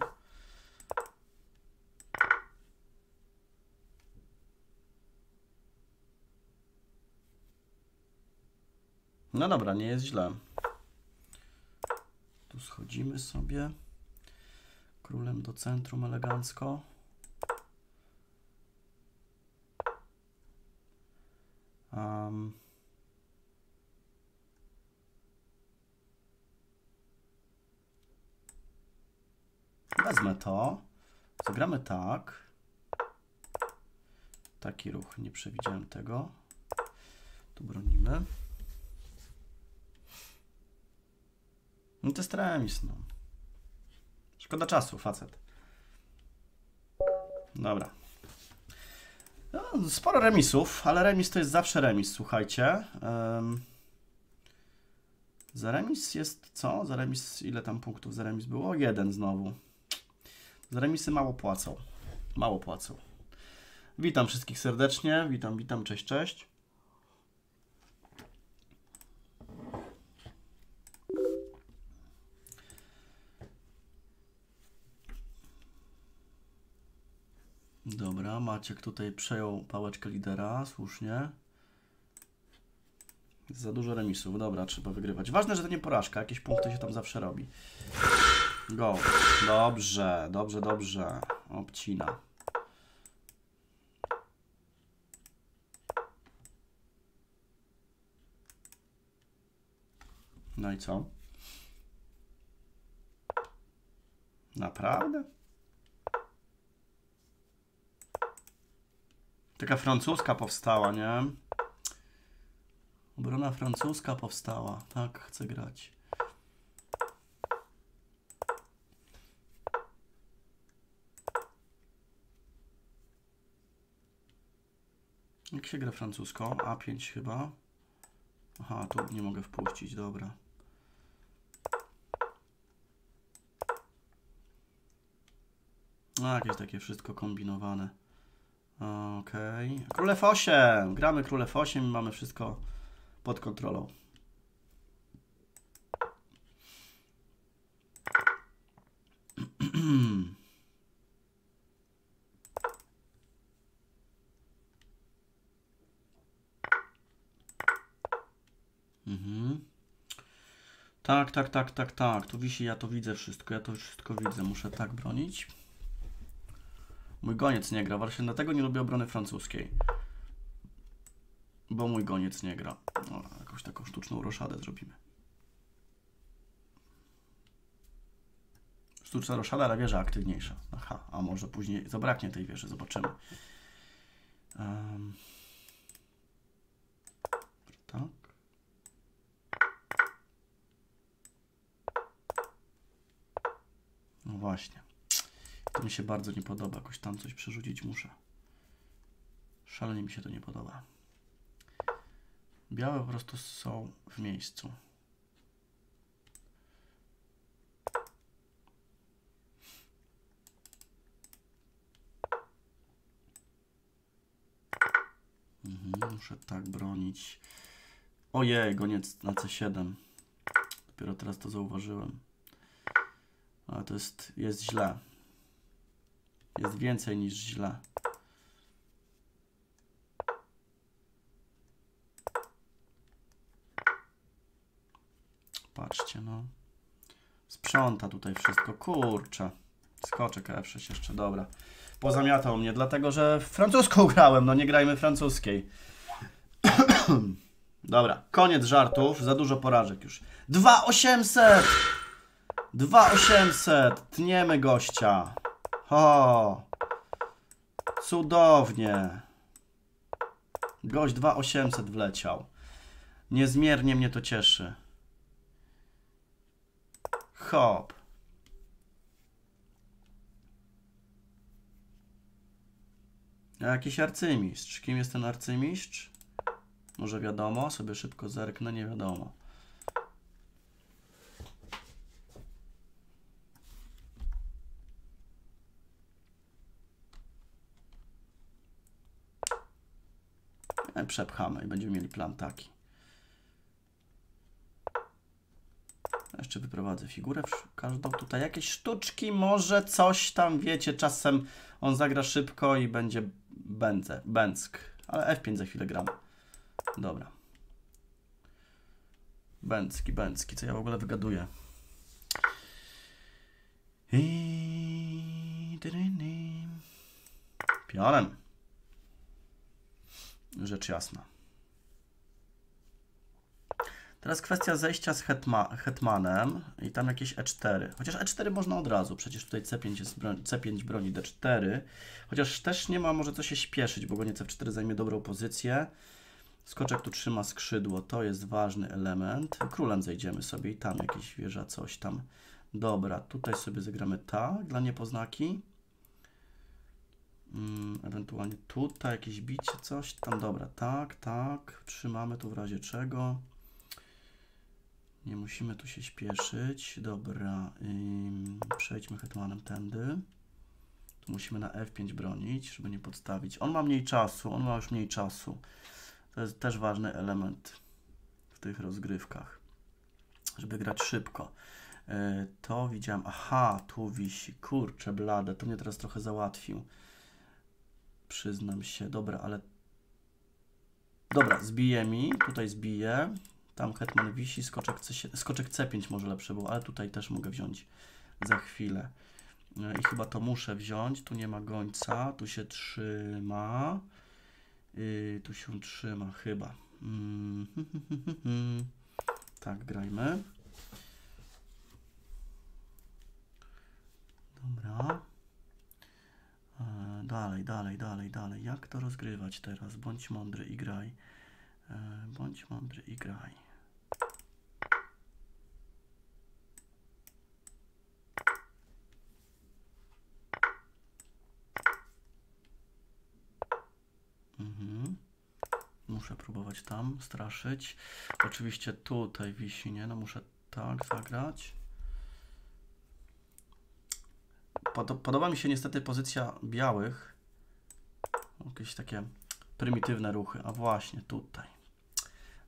No dobra, nie jest źle. Tu schodzimy sobie. Królem do centrum elegancko. Um, wezmę to. Zagramy tak. Taki ruch, nie przewidziałem tego. Tu bronimy. No to jest remis, no. Szkoda czasu, facet. Dobra. No, sporo remisów, ale remis to jest zawsze remis, słuchajcie. Um, za remis jest co? Za remis, ile tam punktów za remis było? Jeden znowu. Remisy mało płacą. Mało płacą. Witam wszystkich serdecznie. Witam, witam, cześć, cześć. Dobra, Maciek tutaj przejął pałeczkę lidera, słusznie. Za dużo remisów, dobra, trzeba wygrywać. Ważne, że to nie porażka, jakieś punkty się tam zawsze robi. Go. Dobrze, dobrze, dobrze. Obcina. No i co? Naprawdę? Taka francuska powstała, nie? Obrona francuska powstała. Tak, chcę grać. Jak się gra francusko? A5 chyba. Aha, tu nie mogę wpuścić, dobra. No, jakieś takie wszystko kombinowane. Okej. Królew 8! Gramy Królew 8 i mamy wszystko pod kontrolą. Mhm. Tak, tak, tak, tak, tak. Tu wisi, ja to widzę wszystko. Ja to wszystko widzę. Muszę tak bronić. Mój goniec nie gra. Właśnie dlatego nie lubię obrony francuskiej. Bo mój goniec nie gra. No, jakąś taką sztuczną roszadę zrobimy. Sztuczna roszada, ale wieża aktywniejsza. Aha, a może później zabraknie tej wieży. Zobaczymy. Um, tak. Właśnie. To mi się bardzo nie podoba. Jakoś tam coś przerzucić muszę. Szalenie mi się to nie podoba. Białe po prostu są w miejscu. Mhm, muszę tak bronić. Ojej, goniec na C7. Dopiero teraz to zauważyłem. Ale to jest, jest źle. Jest więcej niż źle. Patrzcie, no. Sprząta tutaj wszystko. Kurczę. Skoczek F6 jeszcze, dobra. Pozamiatał mnie, dlatego że francuską grałem, no nie grajmy francuskiej. dobra, koniec żartów, za dużo porażek już. 2800! 2800! Tniemy gościa. O! Cudownie. Gość 2800 wleciał. Niezmiernie mnie to cieszy. Hop. Jakiś arcymistrz. Kim jest ten arcymistrz? Może wiadomo, sobie szybko zerknę, nie wiadomo. E, Przepchamy i będziemy mieli plan taki. Jeszcze wyprowadzę figurę każdą. Tutaj jakieś sztuczki, może coś tam, wiecie, czasem on zagra szybko i będzie Będze, Bęck. Ale F5 za chwilę gram. Dobra. Bęcki, Bęcki, co ja w ogóle wygaduję. Pionem. Rzecz jasna. Teraz kwestia zejścia z hetma, hetmanem i tam jakieś E4. Chociaż E4 można od razu, przecież tutaj C5 jest broń, C5 broni D4. Chociaż też nie ma może co się śpieszyć, bo goniec F4 zajmie dobrą pozycję. Skoczek tu trzyma skrzydło, to jest ważny element. Królem zejdziemy sobie i tam jakieś wieża, coś tam. Dobra, tutaj sobie zagramy tak dla niepoznaki. Mm, ewentualnie tutaj jakieś bicie, coś tam. Dobra, tak, tak. Trzymamy tu w razie czego. Nie musimy tu się śpieszyć. Dobra, przejdźmy hetmanem tędy. Tu musimy na F5 bronić, żeby nie podstawić. On ma mniej czasu, on ma już mniej czasu. To jest też ważny element w tych rozgrywkach, żeby grać szybko. Yy, to widziałem, aha, tu wisi, kurczę blade, to mnie teraz trochę załatwił. Przyznam się, dobra, ale... Dobra, zbije mi, tutaj zbije. Tam hetman wisi, skoczek, C, skoczek C5 może lepszy był, ale tutaj też mogę wziąć za chwilę. No I chyba to muszę wziąć. Tu nie ma gońca, tu się trzyma. Yy, tu się trzyma chyba. Mm. tak, grajmy. Dobra. Dalej, dalej, dalej, dalej. Jak to rozgrywać teraz? Bądź mądry i graj. E, bądź mądry i graj. Mhm. muszę próbować tam straszyć. Oczywiście tutaj wisi, nie? No muszę tak zagrać. Pod, podoba mi się niestety pozycja białych. Jakieś takie prymitywne ruchy. A właśnie tutaj.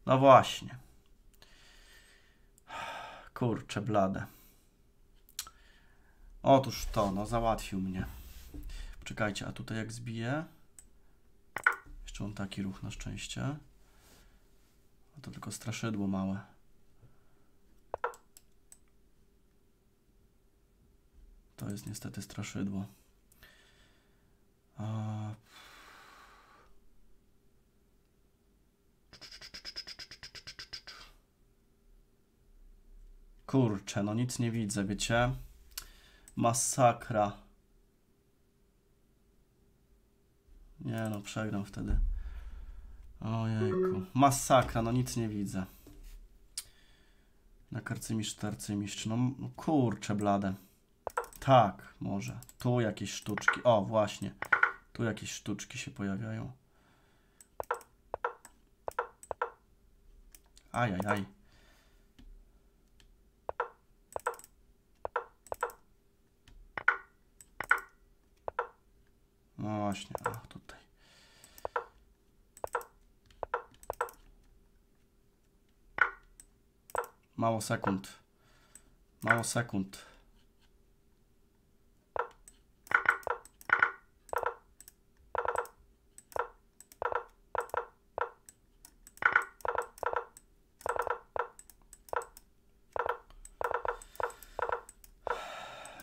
No właśnie. Kurcze blade. Otóż to, no załatwił mnie. Poczekajcie, a tutaj jak zbiję? Jeszcze mam taki ruch na szczęście. A to tylko straszydło małe. To jest niestety straszydło. A... Kurczę, no nic nie widzę, wiecie? Masakra. Nie no, przegram wtedy. Ojejku. Masakra, no nic nie widzę. Na karcymistrz, arcymistrz. No no kurczę blade. Tak, może. Tu jakieś sztuczki. O, właśnie. Tu jakieś sztuczki się pojawiają. Ajajaj. Aj. No właśnie, a tutaj. Mało sekund. Mało sekund.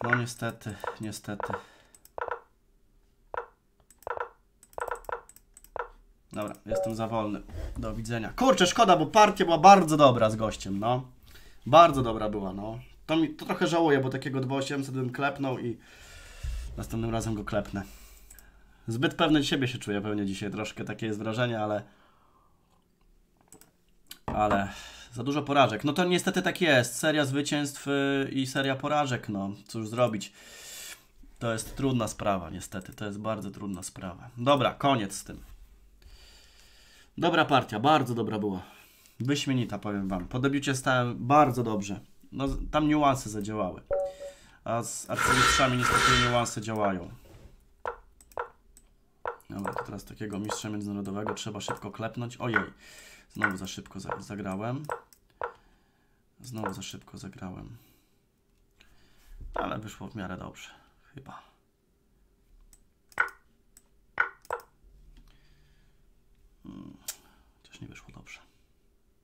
No niestety, niestety. Dobra, jestem za wolny. Do widzenia. Kurczę, szkoda, bo partia była bardzo dobra z gościem, no. Bardzo dobra była, no. To, mi, to trochę żałuję, bo takiego 2800 bym klepnął i następnym razem go klepnę. Zbyt pewny siebie się czuję pewnie dzisiaj troszkę, takie jest wrażenie, ale... Ale za dużo porażek. No to niestety tak jest. Seria zwycięstw y, i seria porażek, no. Cóż zrobić. To jest trudna sprawa, niestety. To jest bardzo trudna sprawa. Dobra, koniec z tym. Dobra partia, bardzo dobra była. Wyśmienita, powiem Wam. Po debiucie stałem bardzo dobrze. No, tam niuanse zadziałały. A z arcymistrzami niestety niuanse działają. Dobra, to teraz takiego mistrza międzynarodowego trzeba szybko klepnąć. Ojej, znowu za szybko za zagrałem. Znowu za szybko zagrałem. Ale wyszło w miarę dobrze. Chyba. Hmm, Chociaż nie wyszło dobrze.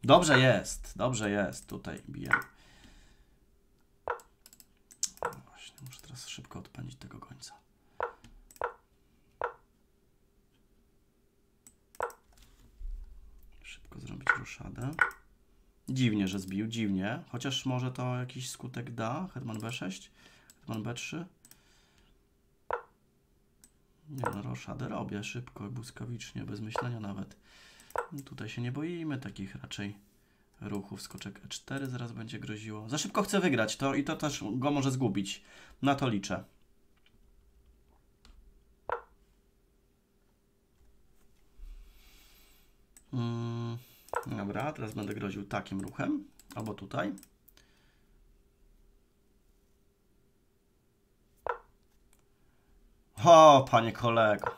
Dobrze jest, dobrze jest. Tutaj biję. No właśnie, muszę teraz szybko odpędzić tego końca. Szybko zrobić ruszadę. Dziwnie, że zbił, dziwnie. Chociaż może to jakiś skutek da. Hetman B6, Hetman B3. Nie no, roszadę robię szybko, błyskawicznie, bez myślenia nawet. Tutaj się nie boimy takich raczej ruchów. Skoczek E4 zaraz będzie groziło. Za szybko chcę wygrać to i to też go może zgubić. Na to liczę. Mm, dobra, teraz będę groził takim ruchem. Albo tutaj. O, panie kolego.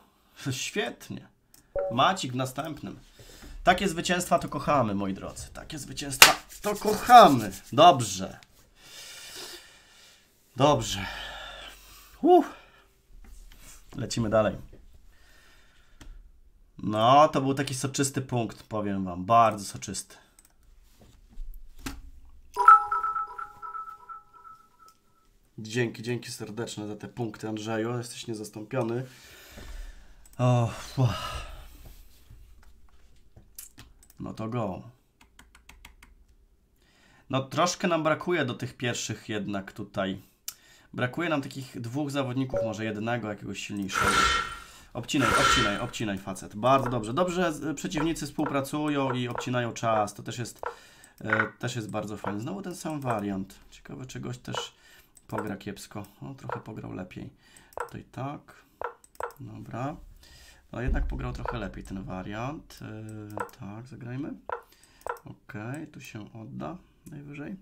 Świetnie. Macik w następnym. Takie zwycięstwa to kochamy, moi drodzy. Takie zwycięstwa to kochamy. Dobrze. Dobrze. Uff. Lecimy dalej. No, to był taki soczysty punkt, powiem Wam. Bardzo soczysty. Dzięki, dzięki serdeczne za te punkty, Andrzeju. Jesteś niezastąpiony. O. No to go. No troszkę nam brakuje do tych pierwszych jednak tutaj. Brakuje nam takich dwóch zawodników, może jednego jakiegoś silniejszego. Obcinaj, obcinaj, obcinaj facet. Bardzo dobrze. Dobrze że przeciwnicy współpracują i obcinają czas. To też jest, e, też jest bardzo fajne. Znowu ten sam wariant. Ciekawe czegoś też pogra kiepsko. O, trochę pograł lepiej. Tutaj tak. Dobra. No jednak pograł trochę lepiej ten wariant. Yy, tak, zagrajmy. Ok, tu się odda najwyżej.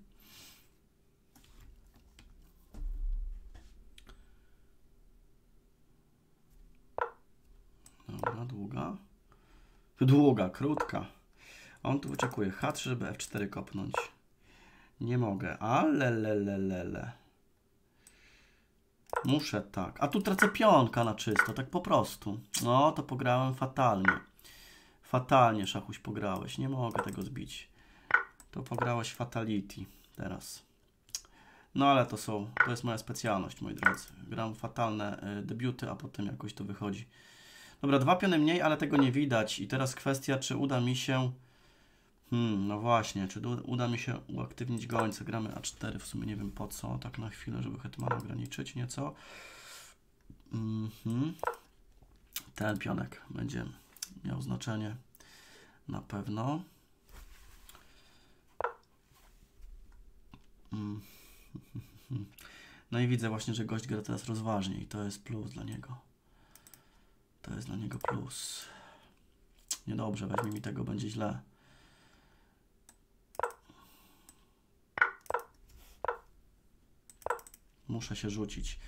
Dobra, długa. Długa, krótka. On tu wyczekuje H3, żeby F4 kopnąć. Nie mogę, ale lelelele. Muszę tak. A tu tracę pionka na czysto, tak po prostu. No, to pograłem fatalnie. Fatalnie, Szachuś, pograłeś. Nie mogę tego zbić. To pograłeś fatality teraz. No ale to są, to jest moja specjalność, moi drodzy. Gram fatalne y, debiuty, a potem jakoś to wychodzi. Dobra, dwa piony mniej, ale tego nie widać. I teraz kwestia, czy uda mi się... Hmm, no właśnie, czy uda mi się uaktywnić gońca. Gramy A4, w sumie nie wiem po co, tak na chwilę, żeby hetmana ograniczyć nieco. Mhm. Ten pionek będzie miał znaczenie na pewno. Mm. No i widzę właśnie, że gość gra teraz rozważnie i to jest plus dla niego. To jest dla niego plus. Niedobrze, weźmie mi tego, będzie źle. Muszę się rzucić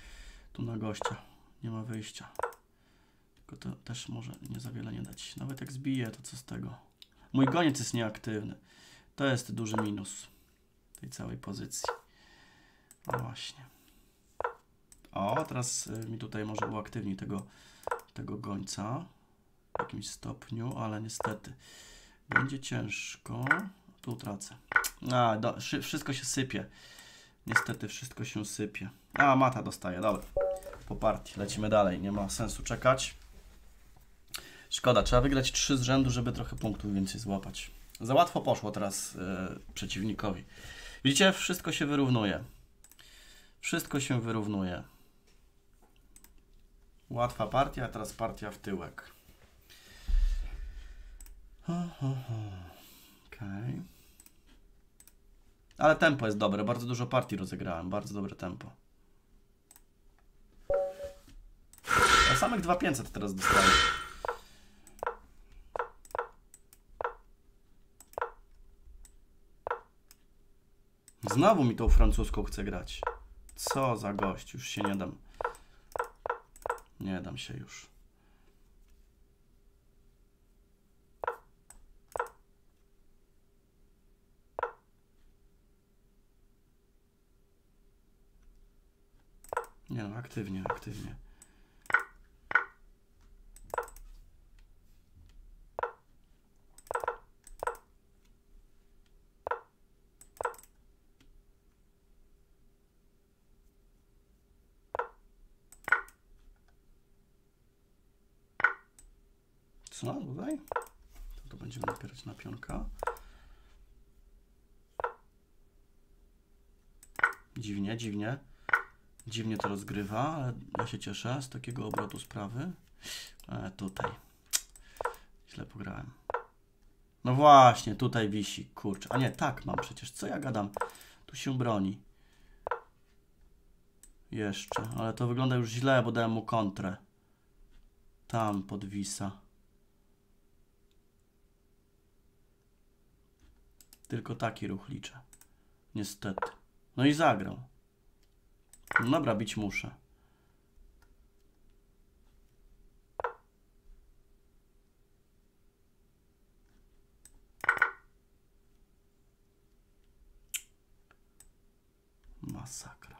tu na gościa. Nie ma wyjścia. Tylko to też może nie za wiele nie dać. Nawet jak zbije, to co z tego? Mój goniec jest nieaktywny. To jest duży minus tej całej pozycji. No właśnie. O, teraz y, mi tutaj może uaktywni tego, tego gońca w jakimś stopniu, ale niestety będzie ciężko. Tu tracę. A, do, wszy- wszystko się sypie. Niestety wszystko się sypie. A, mata dostaje, dobra. Po partii, lecimy dalej. Nie ma sensu czekać. Szkoda, trzeba wygrać trzy z rzędu, żeby trochę punktów więcej złapać. Za łatwo poszło teraz e, przeciwnikowi. Widzicie, wszystko się wyrównuje. Wszystko się wyrównuje. Łatwa partia, a teraz partia w tyłek. Ho, ho, ho. Okej. Ale tempo jest dobre, bardzo dużo partii rozegrałem, bardzo dobre tempo. Ja samych 2500 teraz dostaję. Znowu mi tą francuską chce grać. Co za gość, już się nie dam. Nie dam się już. Nie no, aktywnie, aktywnie. Co tutaj? To, to będziemy Dziwnie, dziwnie. Dziwnie to rozgrywa, ale ja się cieszę z takiego obrotu sprawy. E, tutaj. Źle pograłem. No właśnie, tutaj wisi, kurczę. A nie, tak mam przecież. Co ja gadam? Tu się broni. Jeszcze, ale to wygląda już źle, bo dałem mu kontrę. Tam podwisa. Tylko taki ruch liczę. Niestety. No i zagrał. No Dobra, bić muszę. Masakra.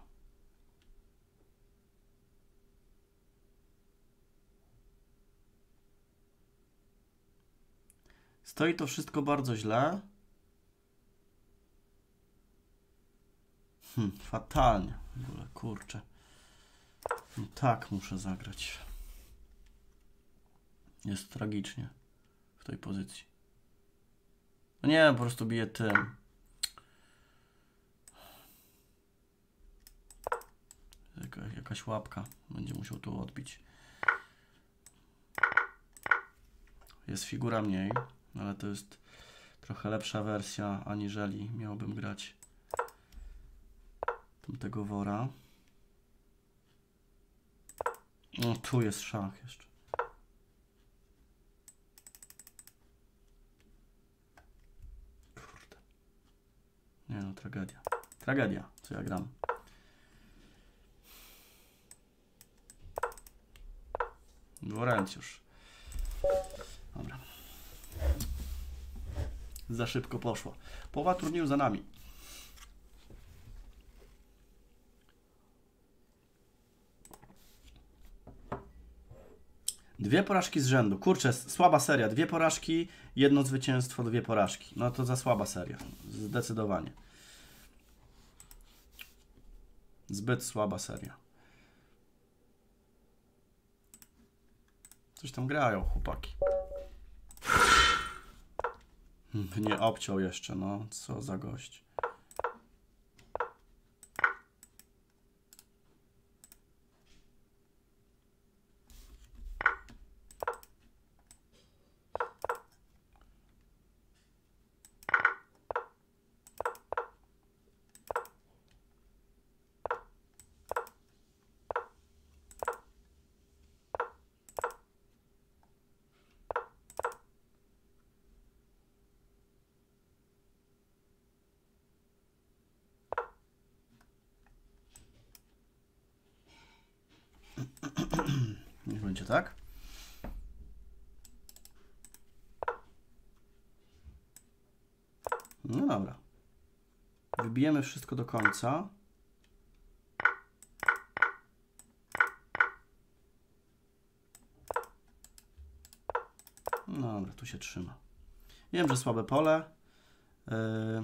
Stoi to wszystko bardzo źle. Hmm, fatalnie. W ogóle, kurczę. No tak muszę zagrać. Jest tragicznie w tej pozycji. No nie, po prostu biję tym. Jaka, jakaś łapka będzie musiał tu odbić. Jest figura mniej, ale to jest trochę lepsza wersja, aniżeli miałbym grać tamtego wora. No, tu jest szach jeszcze. Kurde. Nie no, tragedia. Tragedia, co ja gram. Dworanciusz. Dobra. Za szybko poszło. Połowa turnieju za nami. Dwie porażki z rzędu. Kurczę, słaba seria. Dwie porażki, jedno zwycięstwo, dwie porażki. No to za słaba seria. Zdecydowanie. Zbyt słaba seria. Coś tam grają, chłopaki. Hmm, Nie obciął jeszcze, no. Co za gość. Niech będzie tak. No dobra. Wszystko do końca. No dobra, tu się trzyma. Wiem, że słabe pole, yy,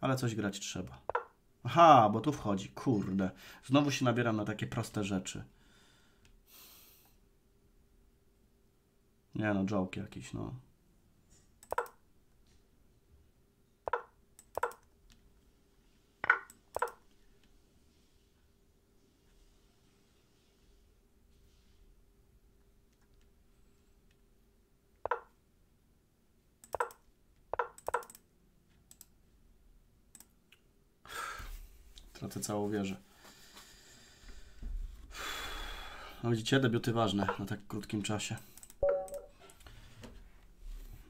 ale coś grać trzeba. Aha, bo tu wchodzi. Kurde. Znowu się nabieram na takie proste rzeczy. Nie no, joke jakiś, no. Tracę całą wieżę. No widzicie, debiuty ważne na tak krótkim czasie.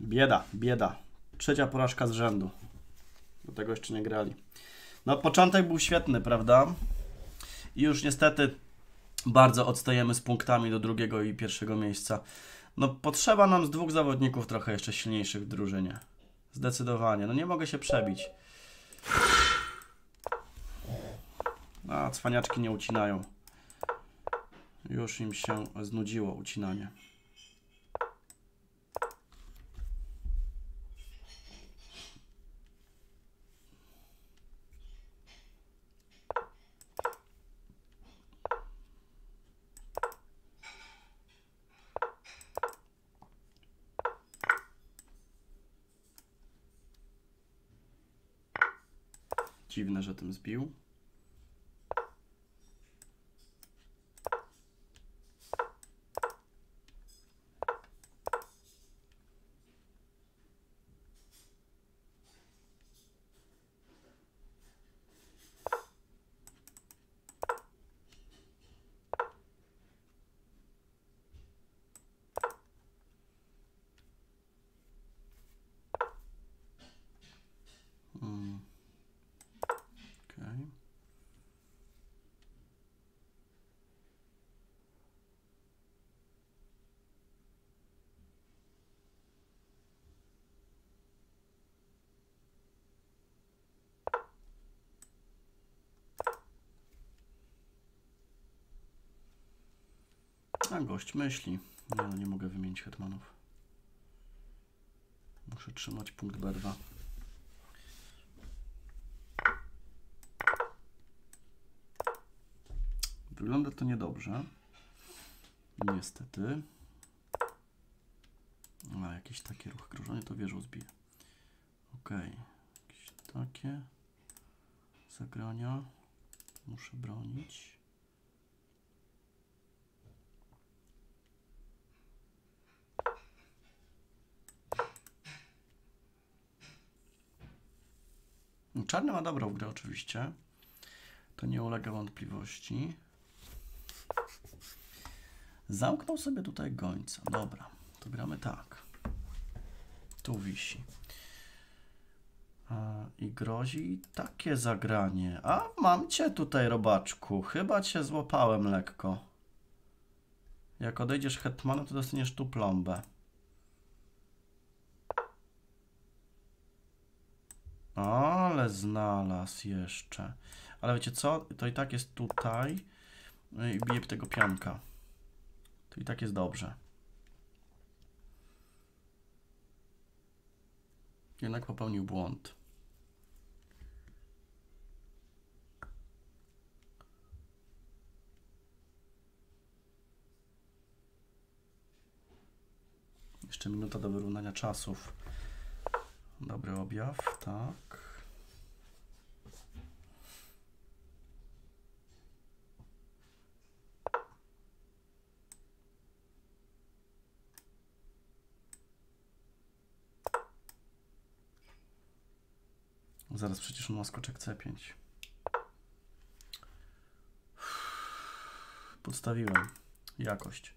Bieda, bieda. Trzecia porażka z rzędu. Do tego jeszcze nie grali. No, początek był świetny, prawda? I już niestety bardzo odstajemy z punktami do drugiego i pierwszego miejsca. No, potrzeba nam z dwóch zawodników trochę jeszcze silniejszych w drużynie. Zdecydowanie. No, nie mogę się przebić. A, cwaniaczki nie ucinają. Już im się znudziło ucinanie. Dziwne, że tym zbił. Mm. Okej. A gość myśli. No nie mogę wymienić hetmanów. Muszę trzymać punkt B2. Wygląda to niedobrze. Niestety. A, jakieś takie ruchy grożenie to wieżą zbije. Ok. Jakieś takie zagrania. Muszę bronić. Czarny ma dobrą grę oczywiście. To nie ulega wątpliwości. Zamknął sobie tutaj gońca. Dobra, to gramy tak. Tu wisi. E, I grozi takie zagranie. A mam cię tutaj, robaczku. Chyba cię złapałem lekko. Jak odejdziesz hetmanem, to dostaniesz tu plombę. Ale znalazł jeszcze. Ale wiecie co? To i tak jest tutaj. No I bije tego pianka. To i tak jest dobrze. Jednak popełnił błąd. Jeszcze minuta do wyrównania czasów. Dobry objaw, tak. Zaraz przecież on ma skoczek C5. Podstawiłem jakość.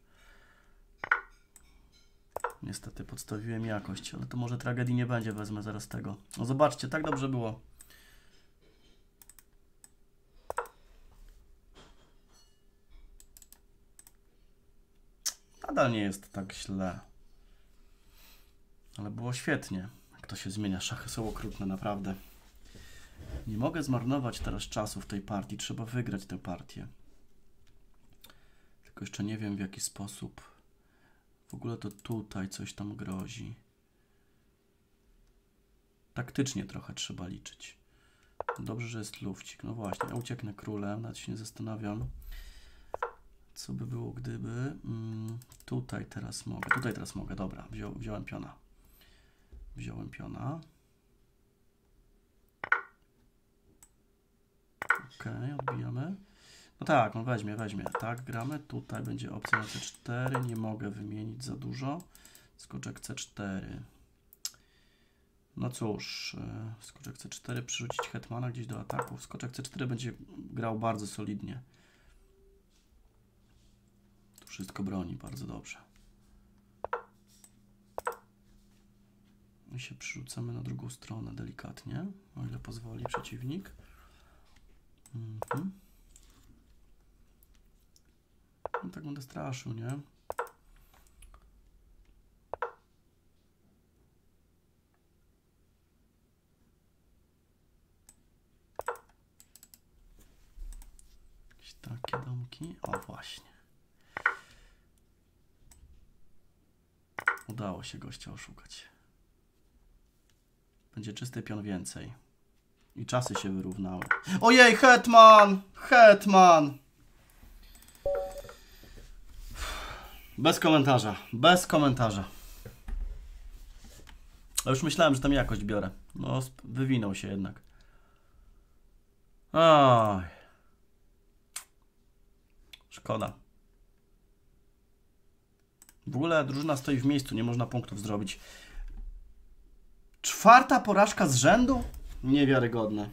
Niestety podstawiłem jakość, ale to może tragedii nie będzie, wezmę zaraz tego. No zobaczcie, tak dobrze było. Nadal nie jest tak źle. Ale było świetnie. Jak to się zmienia, szachy są okrutne, naprawdę. Nie mogę zmarnować teraz czasu w tej partii. Trzeba wygrać tę partię. Tylko jeszcze nie wiem w jaki sposób. W ogóle to tutaj coś tam grozi. Taktycznie trochę trzeba liczyć. Dobrze, że jest lufcik. No właśnie, ja ucieknę królem, nawet się nie zastanawiam. Co by było, gdyby... Mm, tutaj teraz mogę. Tutaj teraz mogę, dobra. Wzią, wziąłem piona. Wziąłem piona. Ok, odbijamy. No tak, on weźmie, weźmie. Tak, gramy. Tutaj będzie opcja na C4. Nie mogę wymienić za dużo. Skoczek C4. No cóż, e, skoczek C4, przerzucić hetmana gdzieś do ataku. Skoczek C4 będzie grał bardzo solidnie. Tu wszystko broni bardzo dobrze. I się przerzucamy na drugą stronę delikatnie, o ile pozwoli przeciwnik. Mhm. No tak będę straszył, nie? Jakieś takie domki. O, właśnie. Udało się gościa oszukać. Będzie czysty pion więcej. I czasy się wyrównały. Ojej, Hetman! Hetman! Bez komentarza. Bez komentarza. A już myślałem, że tam jakość biorę. No, wywinął się jednak. Oj. Szkoda. W ogóle drużyna stoi w miejscu, nie można punktów zrobić. Czwarta porażka z rzędu? Niewiarygodne.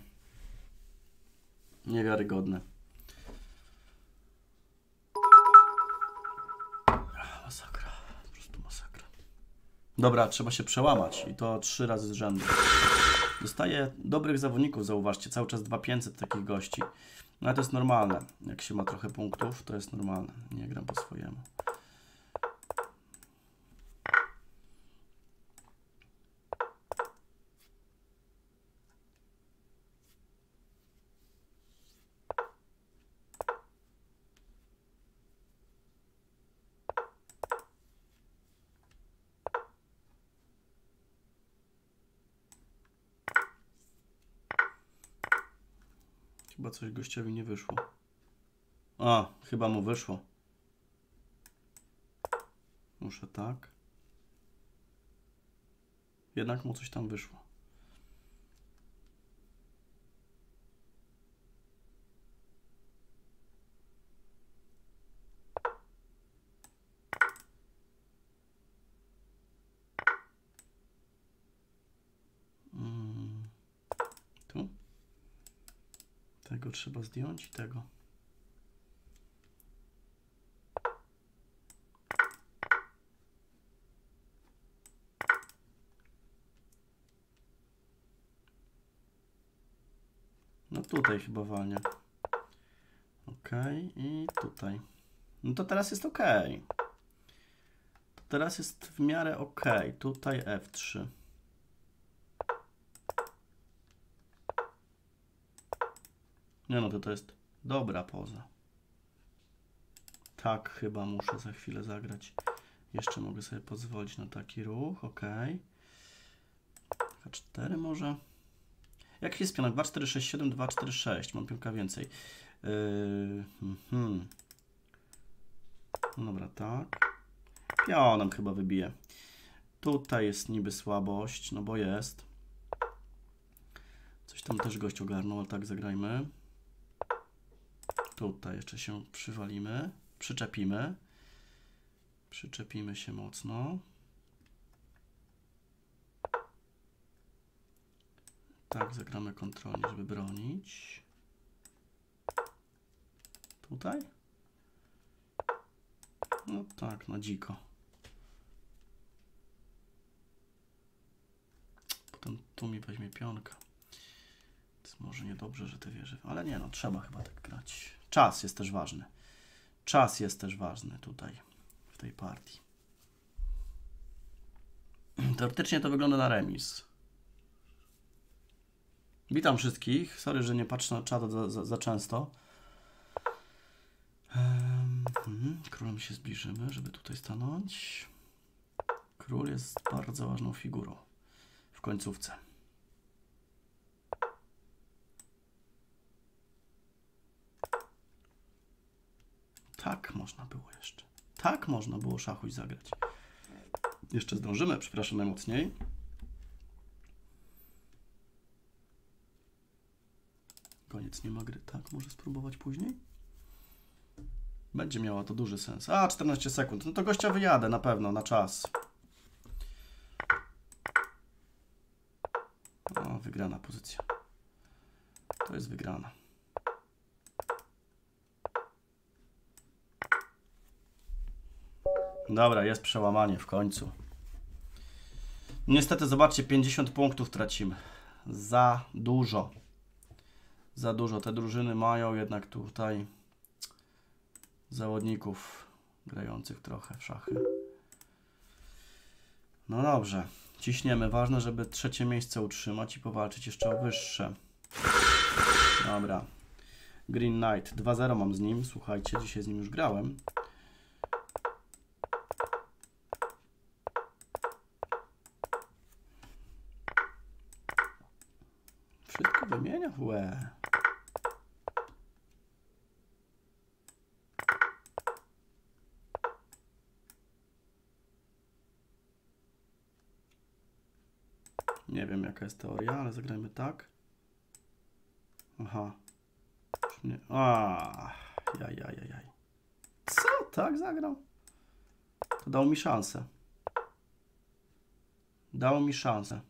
Niewiarygodne. Dobra, trzeba się przełamać i to trzy razy z rzędu. Dostaję dobrych zawodników, zauważcie, cały czas 2500 takich gości. No ale to jest normalne. Jak się ma trochę punktów, to jest normalne. Nie gram po swojemu. Chyba coś gościowi nie wyszło. A, chyba mu wyszło. Muszę tak. Jednak mu coś tam wyszło. Mm. Tu? Tego trzeba zdjąć i tego. No tutaj chyba walnie. Ok, i tutaj. No to teraz jest ok. To teraz jest w miarę ok. Tutaj F3. Nie no, to to jest dobra poza. Tak chyba muszę za chwilę zagrać. Jeszcze mogę sobie pozwolić na taki ruch, ok. H4 może. Jak jest pionek? 2, 4, 6, 7, 2, 4, 6. Mam pionka więcej. Yy, hmm. No dobra, tak. Pionem chyba wybiję. Tutaj jest niby słabość, no bo jest. Coś tam też gość ogarnął, ale tak zagrajmy. Tutaj jeszcze się przywalimy, przyczepimy. Przyczepimy się mocno. Tak, zagramy kontrolnie, żeby bronić. Tutaj? No tak, na dziko. Potem tu mi weźmie pionka. Jest może niedobrze, że te wieże... Ale nie, no trzeba chyba tak grać. Czas jest też ważny. Czas jest też ważny tutaj, w tej partii. Teoretycznie to wygląda na remis. Witam wszystkich. Sorry, że nie patrzę na czat za, za, za często. Um, królem się zbliżymy, żeby tutaj stanąć. Król jest bardzo ważną figurą w końcówce. Tak można było jeszcze. Tak można było szachuś zagrać. Jeszcze zdążymy, przepraszam najmocniej. Koniec nie ma gry. Tak, może spróbować później? Będzie miała to duży sens. A, 14 sekund. No to gościa wyjadę na pewno, na czas. O, wygrana pozycja. To jest wygrana. Dobra, jest przełamanie w końcu. Niestety, zobaczcie, 50 punktów tracimy. Za dużo. Za dużo. Te drużyny mają jednak tutaj zawodników grających trochę w szachy. No dobrze. Ciśniemy. Ważne, żeby trzecie miejsce utrzymać i powalczyć jeszcze o wyższe. Dobra. Green Knight. 2-0 mam z nim. Słuchajcie, dzisiaj z nim już grałem. Wszystko Nie wiem jaka jest teoria, ale zagrajmy tak. Aha. Nie. A, jaj, jaj, jaj. Co? Tak zagrał? To dał mi szansę. Dało mi szansę.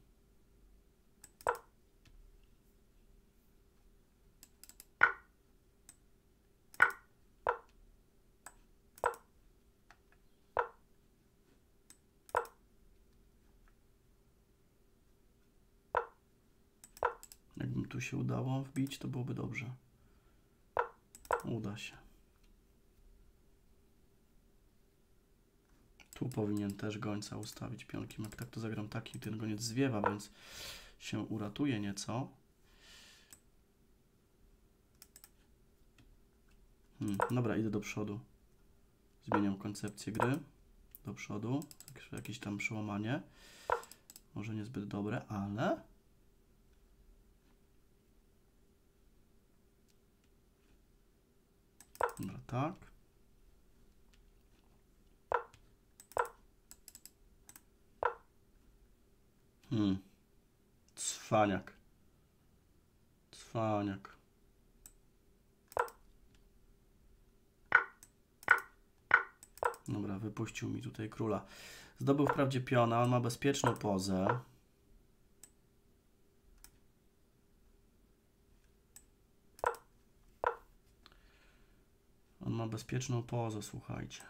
Jakbym tu się udało wbić, to byłoby dobrze. Uda się. Tu powinien też gońca ustawić pionkiem. Jak tak to zagram taki, ten goniec zwiewa, więc się uratuje nieco. Hmm, dobra, idę do przodu. Zmieniam koncepcję gry. Do przodu. Także Jakieś tam przełamanie. Może niezbyt dobre, ale... Dobra, tak. Hmm. Cwaniak. Cwaniak. Dobra, wypuścił mi tutaj króla. Zdobył wprawdzie piona, on ma bezpieczną pozę. On ma bezpieczną pozę, słuchajcie.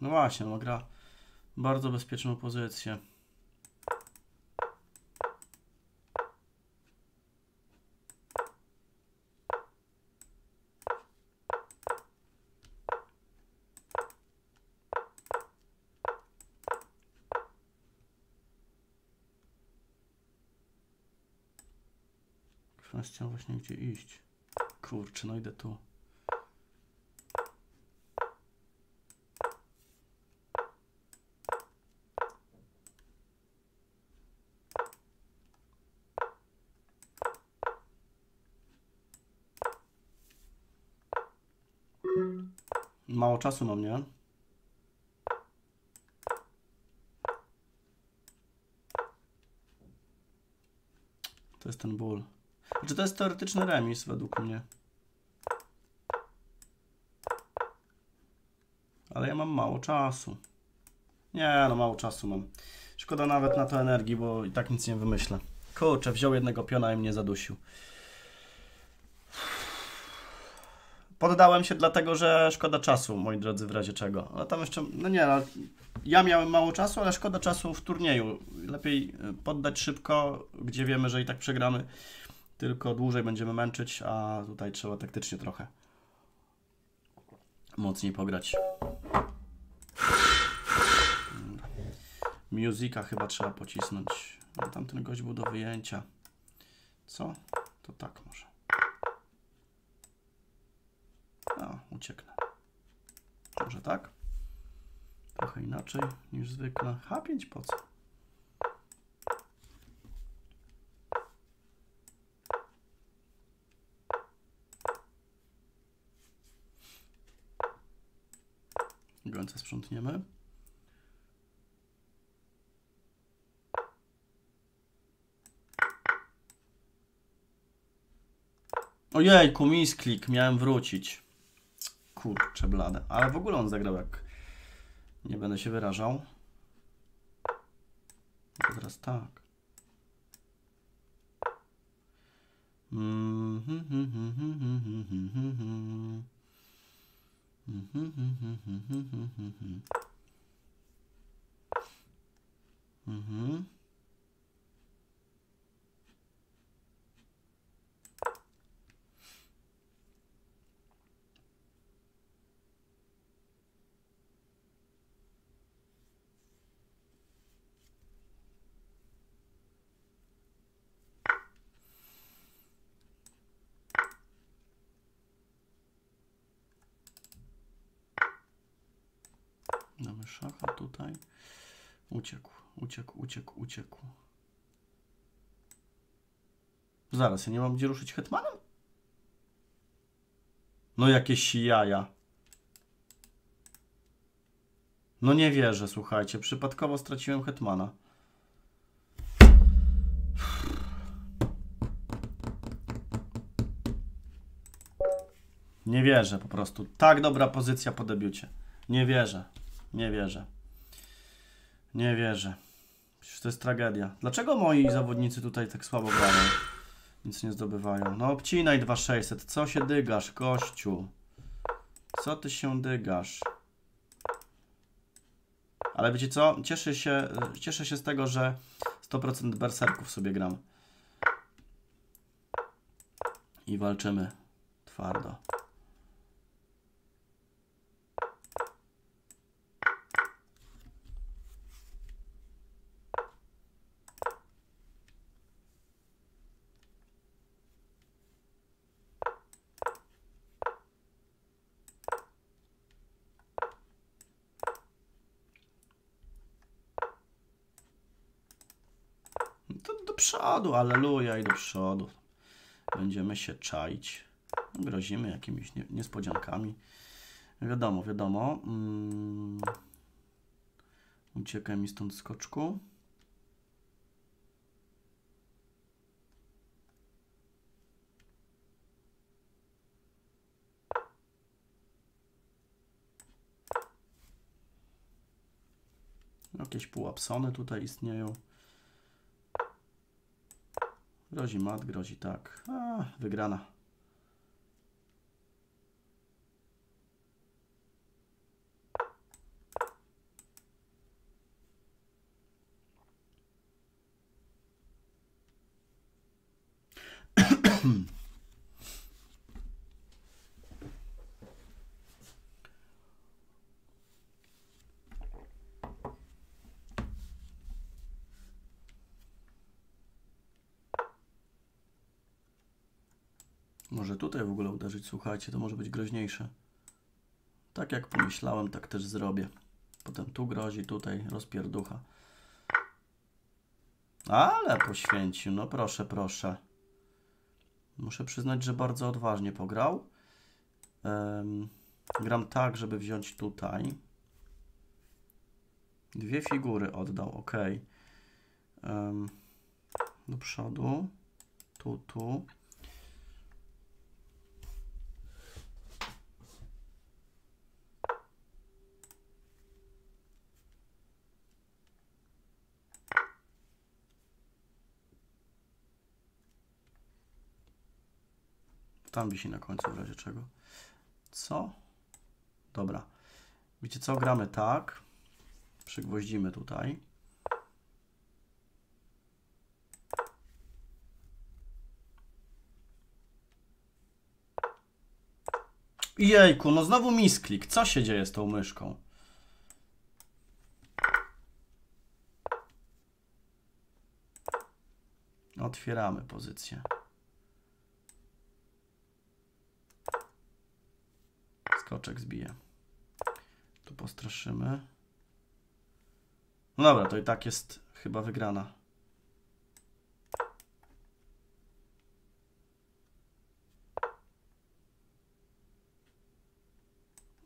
No właśnie, no gra bardzo bezpieczną pozycję. Właśnie gdzie iść. Kurczę, no idę tu. Mało czasu mam, nie? To jest ten ból. Znaczy to jest teoretyczny remis według mnie. Ale ja mam mało czasu. Nie, no mało czasu mam. Szkoda nawet na to energii, bo i tak nic nie wymyślę. Kurczę, wziął jednego piona i mnie zadusił. Poddałem się dlatego, że szkoda czasu, moi drodzy, w razie czego. Ale tam jeszcze, no nie, no, ja miałem mało czasu, ale szkoda czasu w turnieju. Lepiej y, poddać szybko, gdzie wiemy, że i tak przegramy, tylko dłużej będziemy męczyć, a tutaj trzeba taktycznie trochę mocniej pograć. Muzyka chyba trzeba pocisnąć. No, tamten gość był do wyjęcia. Co? To tak może. A, ucieknę. Może tak? Trochę inaczej niż zwykle. H5 po co? Gońca sprzątniemy. Ojejku, misklik, miałem wrócić. Kurczę blade. Ale w ogóle on zagrał jak... Nie będę się wyrażał. To teraz tak. Mhm. Damy szacha tutaj. Uciekł, uciekł, uciekł, uciekł. Zaraz, ja nie mam gdzie ruszyć hetmanem? No jakieś jaja. No nie wierzę, słuchajcie. Przypadkowo straciłem hetmana. Nie wierzę po prostu. Tak dobra pozycja po debiucie. Nie wierzę. Nie wierzę. Nie wierzę. Przecież to jest tragedia. Dlaczego moi zawodnicy tutaj tak słabo grają? Nic nie zdobywają. No obcinaj 2600. Co się dygasz, kościu? Co ty się dygasz? Ale wiecie co? Cieszę się, cieszę się z tego, że 100% berserków sobie gram. I walczymy twardo. To do przodu, aleluja i do przodu. Będziemy się czaić. Grozimy jakimiś nie, niespodziankami. Wiadomo, wiadomo. Mm. Uciekaj mi stąd skoczku. Jakieś półapsony tutaj istnieją. Grozi mat, grozi tak. A, wygrana. Może tutaj w ogóle uderzyć, słuchajcie, to może być groźniejsze. Tak jak pomyślałem, tak też zrobię. Potem tu grozi, tutaj rozpierducha. Ale poświęcił, no proszę, proszę. Muszę przyznać, że bardzo odważnie pograł. Em, gram tak, żeby wziąć tutaj. Dwie figury oddał, ok. Em, do przodu. Tu, tu. Tam wisi na końcu w razie czego. Co? Dobra. Wiecie co? Gramy tak. Przygwoździmy tutaj. Jejku, no znowu misklik. Co się dzieje z tą myszką? Otwieramy pozycję. Skoczek zbije. Tu postraszymy. No dobra, to i tak jest chyba wygrana.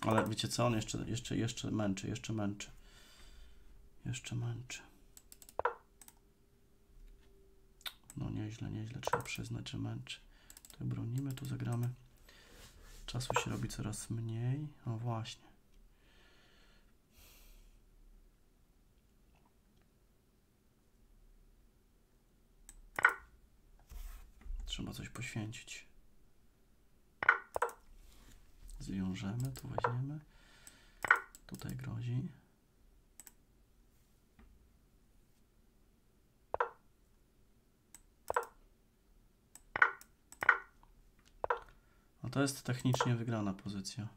Ale wiecie co? On jeszcze, jeszcze, jeszcze męczy, jeszcze męczy. Jeszcze męczy. No nieźle, nieźle, trzeba przyznać, że męczy. To bronimy, tu zagramy. Czasu się robi coraz mniej. O właśnie. Trzeba coś poświęcić. Zwiążemy, tu weźmiemy. Tutaj grozi. To jest technicznie wygrana pozycja.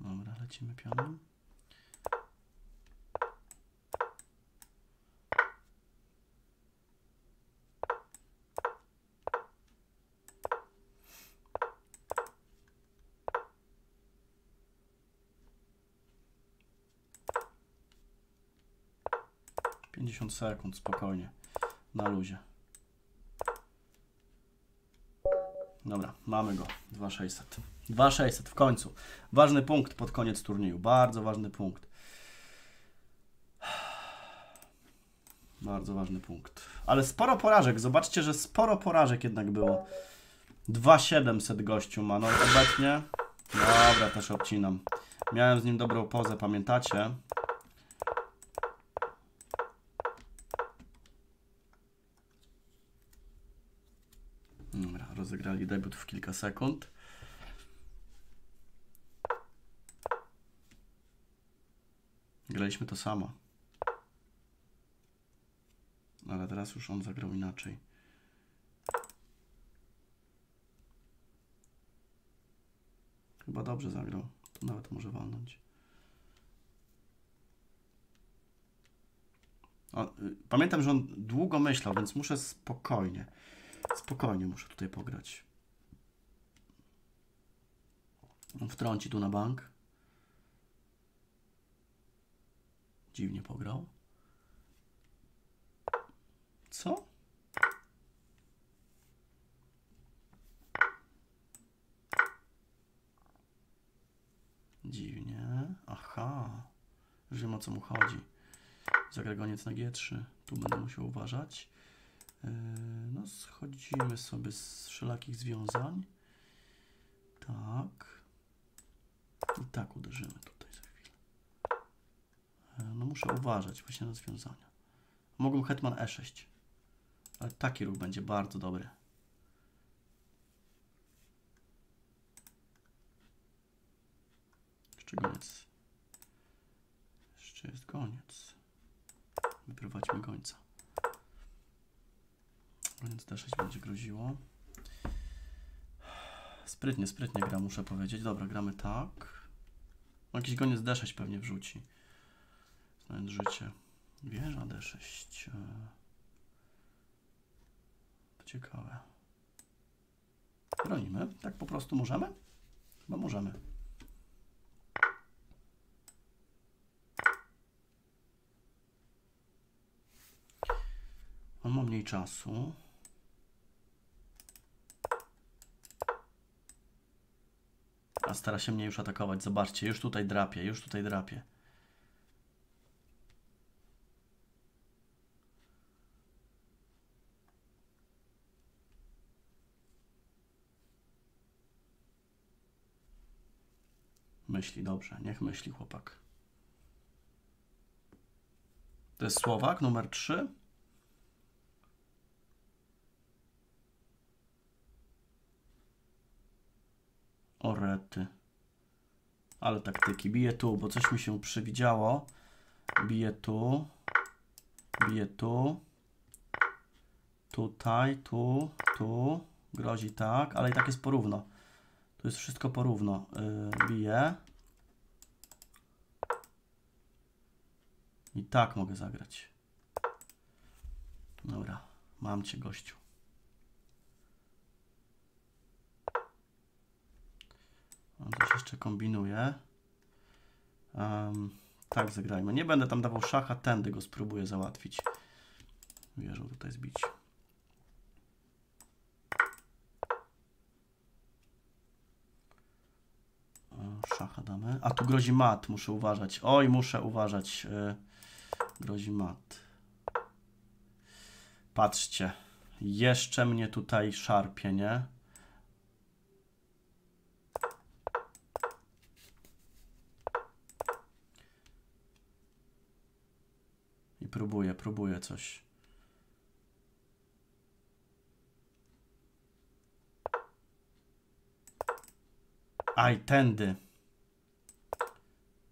Dobra, lecimy pionem. Pięćdziesiąt sekund, spokojnie, na luzie. Dobra, mamy go. 2600. 2600 w końcu. Ważny punkt pod koniec turnieju. Bardzo ważny punkt. Bardzo ważny punkt. Ale sporo porażek. Zobaczcie, że sporo porażek jednak było. 2700 gościu ma. No obecnie. Dobra, też obcinam. Miałem z nim dobrą pozę, pamiętacie? Dobra, rozegrali debiut w kilka sekund. Graliśmy to samo. Ale teraz już on zagrał inaczej. Chyba dobrze zagrał. To nawet może walnąć. O, y, pamiętam, że on długo myślał, więc muszę spokojnie. Spokojnie muszę tutaj pograć. On wtrąci tu na bank. Dziwnie pograł. Co? Dziwnie. Aha. Już wiem o co mu chodzi. Zagra goniec na G3. Tu będę musiał uważać. Yy, no, schodzimy sobie z wszelakich związań. Tak. I tak uderzymy tutaj za chwilę. Yy, no, muszę uważać właśnie na związania. Mogłem hetman E6. Ale taki ruch będzie bardzo dobry. Jeszcze goniec. Jeszcze jest goniec. Wyprowadźmy gońca. Więc D6 będzie groziło. Sprytnie, sprytnie gra, muszę powiedzieć. Dobra, gramy tak. O, jakiś goniec D6 pewnie wrzuci. Znając życie. Wieża D6. To ciekawe. Bronimy. Tak po prostu możemy? Chyba możemy. On ma mniej czasu. Stara się mnie już atakować. Zobaczcie, już tutaj drapie, już tutaj drapie. Myśli, dobrze, niech myśli chłopak. To jest Słowak numer 3. Orety. Ale taktyki. Bije tu, bo coś mi się przewidziało. Bije tu. Bije tu. Tutaj, tu, tu. Grozi tak, ale i tak jest porówno. Tu jest wszystko porówno. Yy. I tak mogę zagrać. Dobra, mam cię gościu. On coś jeszcze kombinuje. Um, tak zagrajmy. Nie będę tam dawał szacha, tędy go spróbuję załatwić. Wierzę tutaj zbić. O, Szacha damy. A tu grozi mat, muszę uważać. Oj, muszę uważać. Yy, grozi mat. Patrzcie. Jeszcze mnie tutaj szarpie, nie? Próbuję, próbuję coś. Aj, tędy.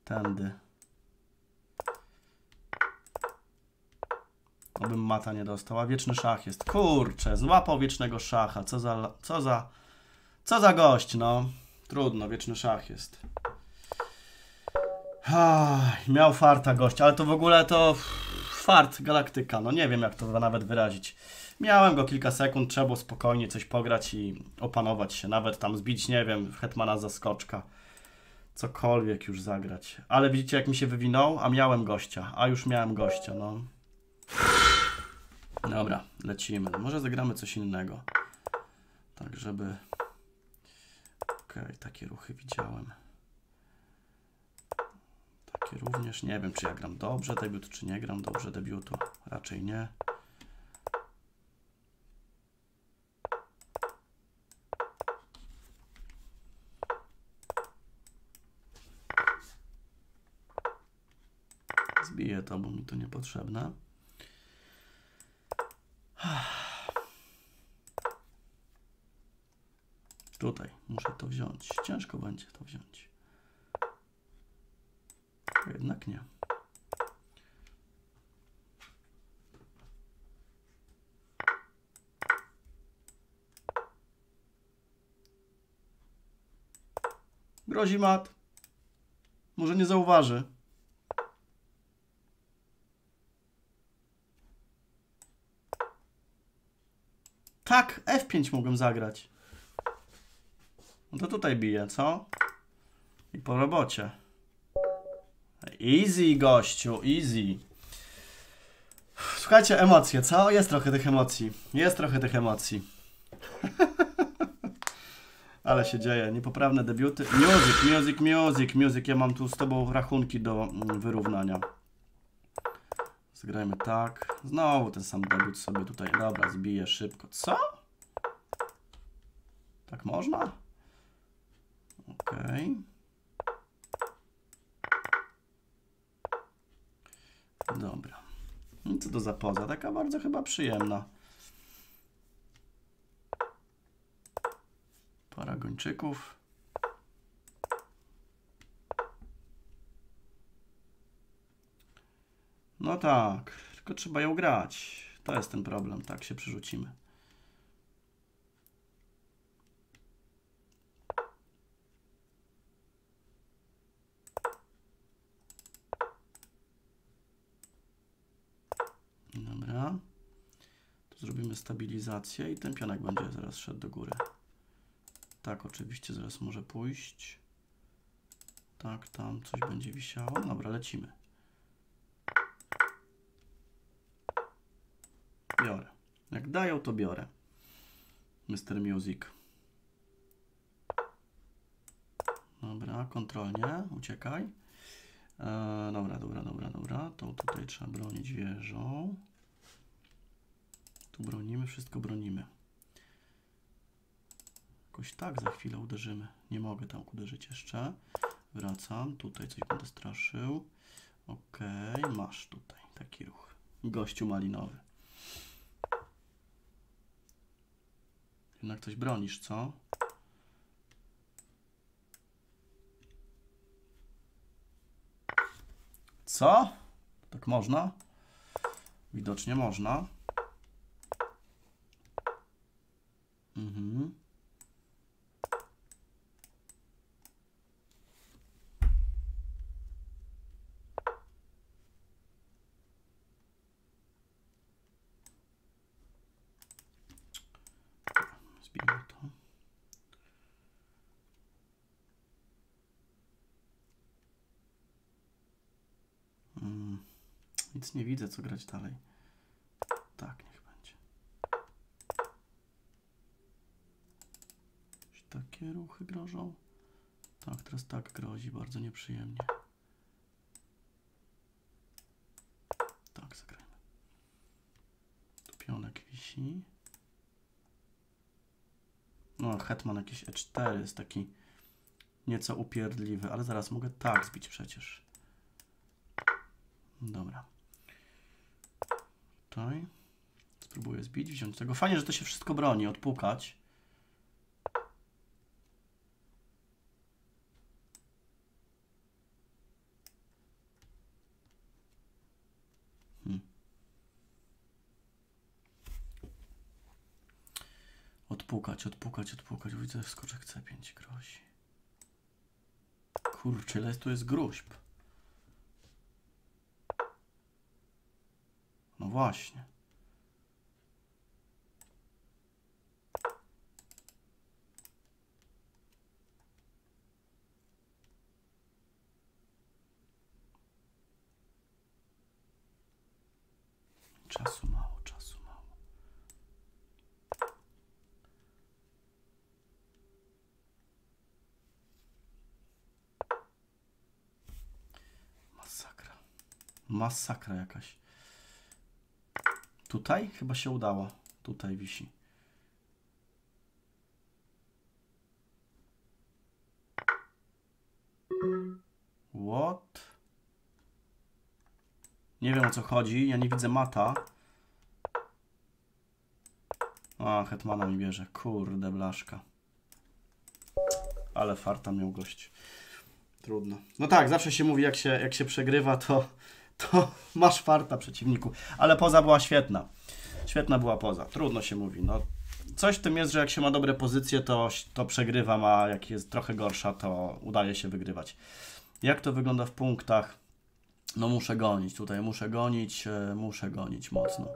Tędy. Obym mata nie dostał, a wieczny szach jest. Kurczę, złapał wiecznego szacha. Co za, co za, co za gość, no. Trudno, wieczny szach jest. Aj, miał farta gość, ale to w ogóle to fart galaktyka. No nie wiem, jak to nawet wyrazić. Miałem go kilka sekund, trzeba było spokojnie coś pograć i opanować się. Nawet tam zbić, nie wiem, Hetmana zaskoczka. Cokolwiek już zagrać. Ale widzicie, jak mi się wywinął? A miałem gościa. A już miałem gościa, no. Dobra, lecimy. Może zagramy coś innego. Tak, żeby... Okej, okay, takie ruchy widziałem. Również. Nie wiem, czy ja gram dobrze debiut, czy nie gram dobrze debiutu. Raczej nie. Zbiję to, bo mi to niepotrzebne. Tutaj muszę to wziąć. Ciężko będzie to wziąć. Jednak nie. Grozi mat. Może nie zauważy. Tak, F5 mogłem zagrać. No to tutaj bije, co? I po robocie. Easy, gościu, easy. Słuchajcie, emocje, co? Jest trochę tych emocji. Jest trochę tych emocji. Ale się dzieje. Niepoprawne debiuty. Music, music, music, music. Ja mam tu z tobą rachunki do mm, wyrównania. Zagrajmy tak. Znowu ten sam debiut sobie tutaj. Dobra, zbiję szybko. Co? Tak można? Okej. Okay. Dobra. No co to za poza? Taka bardzo chyba przyjemna. Para gończyków. No tak, tylko trzeba ją grać. To jest ten problem, tak się przerzucimy. Dobra. Tu zrobimy stabilizację i ten pionek będzie zaraz szedł do góry. Tak, oczywiście zaraz może pójść. Tak, tam coś będzie wisiało. Dobra, lecimy. Biorę. Jak dają, to biorę. Mr. Music. Dobra, kontrolnie, uciekaj. E, dobra, dobra, dobra, dobra. To tutaj trzeba bronić wieżą. Tu bronimy, wszystko bronimy. Jakoś tak za chwilę uderzymy. Nie mogę tam uderzyć jeszcze. Wracam. Tutaj coś będę straszył. Okej, okay, masz tutaj taki ruch. Gościu malinowy. Jednak coś bronisz, co? Co? Tak można? Widocznie można. Mhm. Zbijmy to. Mm, nic nie widzę, co grać dalej. Tak, niech będzie. Czy takie ruchy grożą? Tak, teraz tak grozi, bardzo nieprzyjemnie. Tak, zagrajmy. Tu pionek wisi. No, hetman jakiś E4 jest taki nieco upierdliwy, ale zaraz mogę tak zbić przecież. Dobra. Tutaj. Spróbuję zbić, wziąć tego. Fajnie, że to się wszystko broni, odpukać. Hmm. Odpukać, odpukać, odpukać. Widzę, skoczek C5 grozi. Kurczę, ile tu jest gruźb. No właśnie. Czasu mało, czasu mało. Masakra. Masakra jakaś. Tutaj? Chyba się udało. Tutaj wisi. What? Nie wiem o co chodzi. Ja nie widzę mata. A, hetmana mi bierze. Kurde, blaszka. Ale farta miał gość. Trudno. No tak, zawsze się mówi, jak się, jak się przegrywa, to, to masz farta przeciwniku. Ale poza była świetna. Świetna była poza. Trudno się mówi. No, coś w tym jest, że jak się ma dobre pozycje, to, to przegrywam, a jak jest trochę gorsza, to udaje się wygrywać. Jak to wygląda w punktach? No muszę gonić. Tutaj muszę gonić, e, muszę gonić mocno.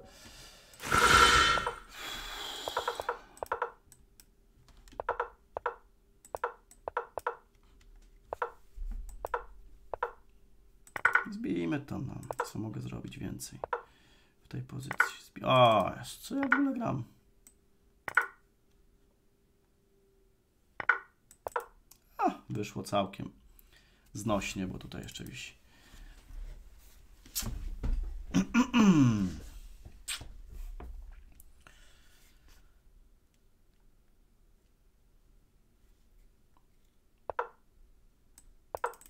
To, no. Co mogę zrobić więcej w tej pozycji? O, co ja w ogóle gram? A, wyszło całkiem znośnie, bo tutaj jeszcze wisi.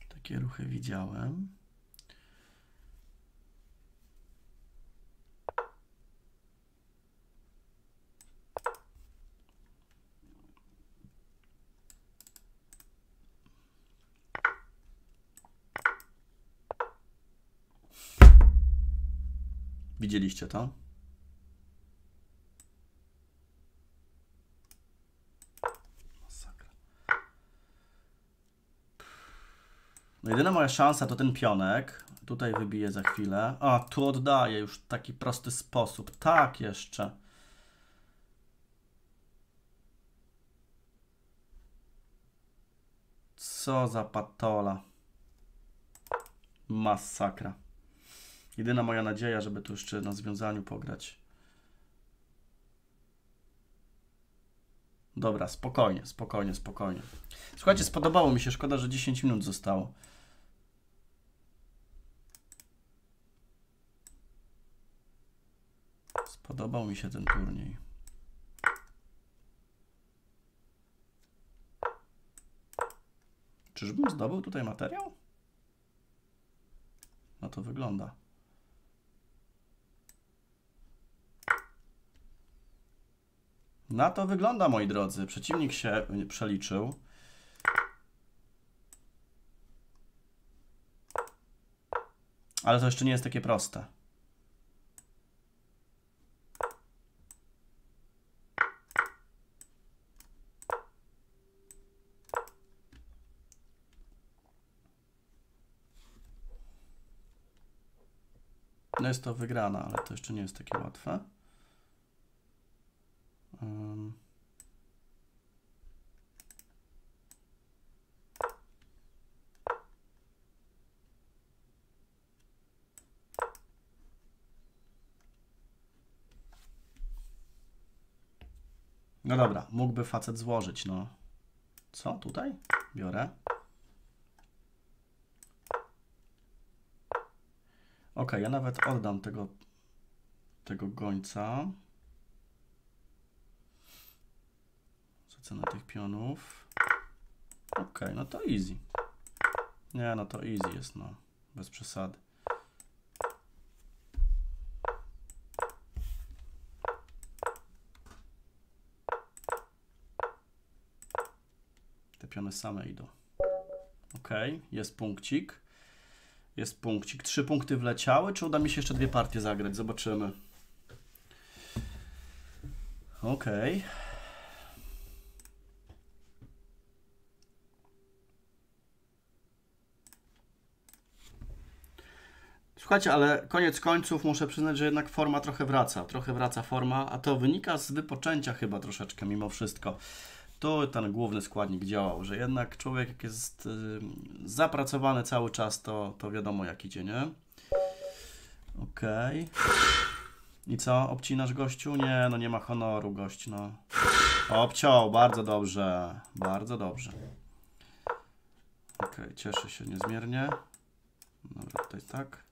Takie ruchy widziałem. Widzieliście to? No jedyna moja szansa to ten pionek. Tutaj wybiję za chwilę. A, tu oddaję już w taki prosty sposób. Tak jeszcze. Co za patola. Masakra. Jedyna moja nadzieja, żeby tu jeszcze na związaniu pograć. Dobra, spokojnie, spokojnie, spokojnie. Słuchajcie, spodobało mi się, szkoda, że 10 minut zostało. Spodobał mi się ten turniej. Czyżbym zdobył tutaj materiał? No to wygląda. Na to wygląda, moi drodzy. Przeciwnik się przeliczył. Ale to jeszcze nie jest takie proste. No jest to wygrana, ale to jeszcze nie jest takie łatwe. No dobra, mógłby facet złożyć, no. Co tutaj? Biorę. Ok, ja nawet oddam tego, tego gońca. Za cenę tych pionów. Ok, no to easy. Nie, no to easy jest, no. Bez przesady. Te piony same idą. Ok, jest punkcik. Jest punkcik. Trzy punkty wleciały. Czy uda mi się jeszcze dwie partie zagrać? Zobaczymy. Okej. Okay. Słuchajcie, ale koniec końców muszę przyznać, że jednak forma trochę wraca. Trochę wraca forma, a to wynika z wypoczęcia chyba troszeczkę mimo wszystko tu ten główny składnik działał, że jednak człowiek jak jest zapracowany cały czas, to, to wiadomo jak idzie, nie? Okej. Okay. I co? Obcinasz gościu? Nie, no nie ma honoru gość, no. Obciął, bardzo dobrze. Bardzo dobrze. Okej, okay, cieszę się niezmiernie. Dobra, tutaj tak.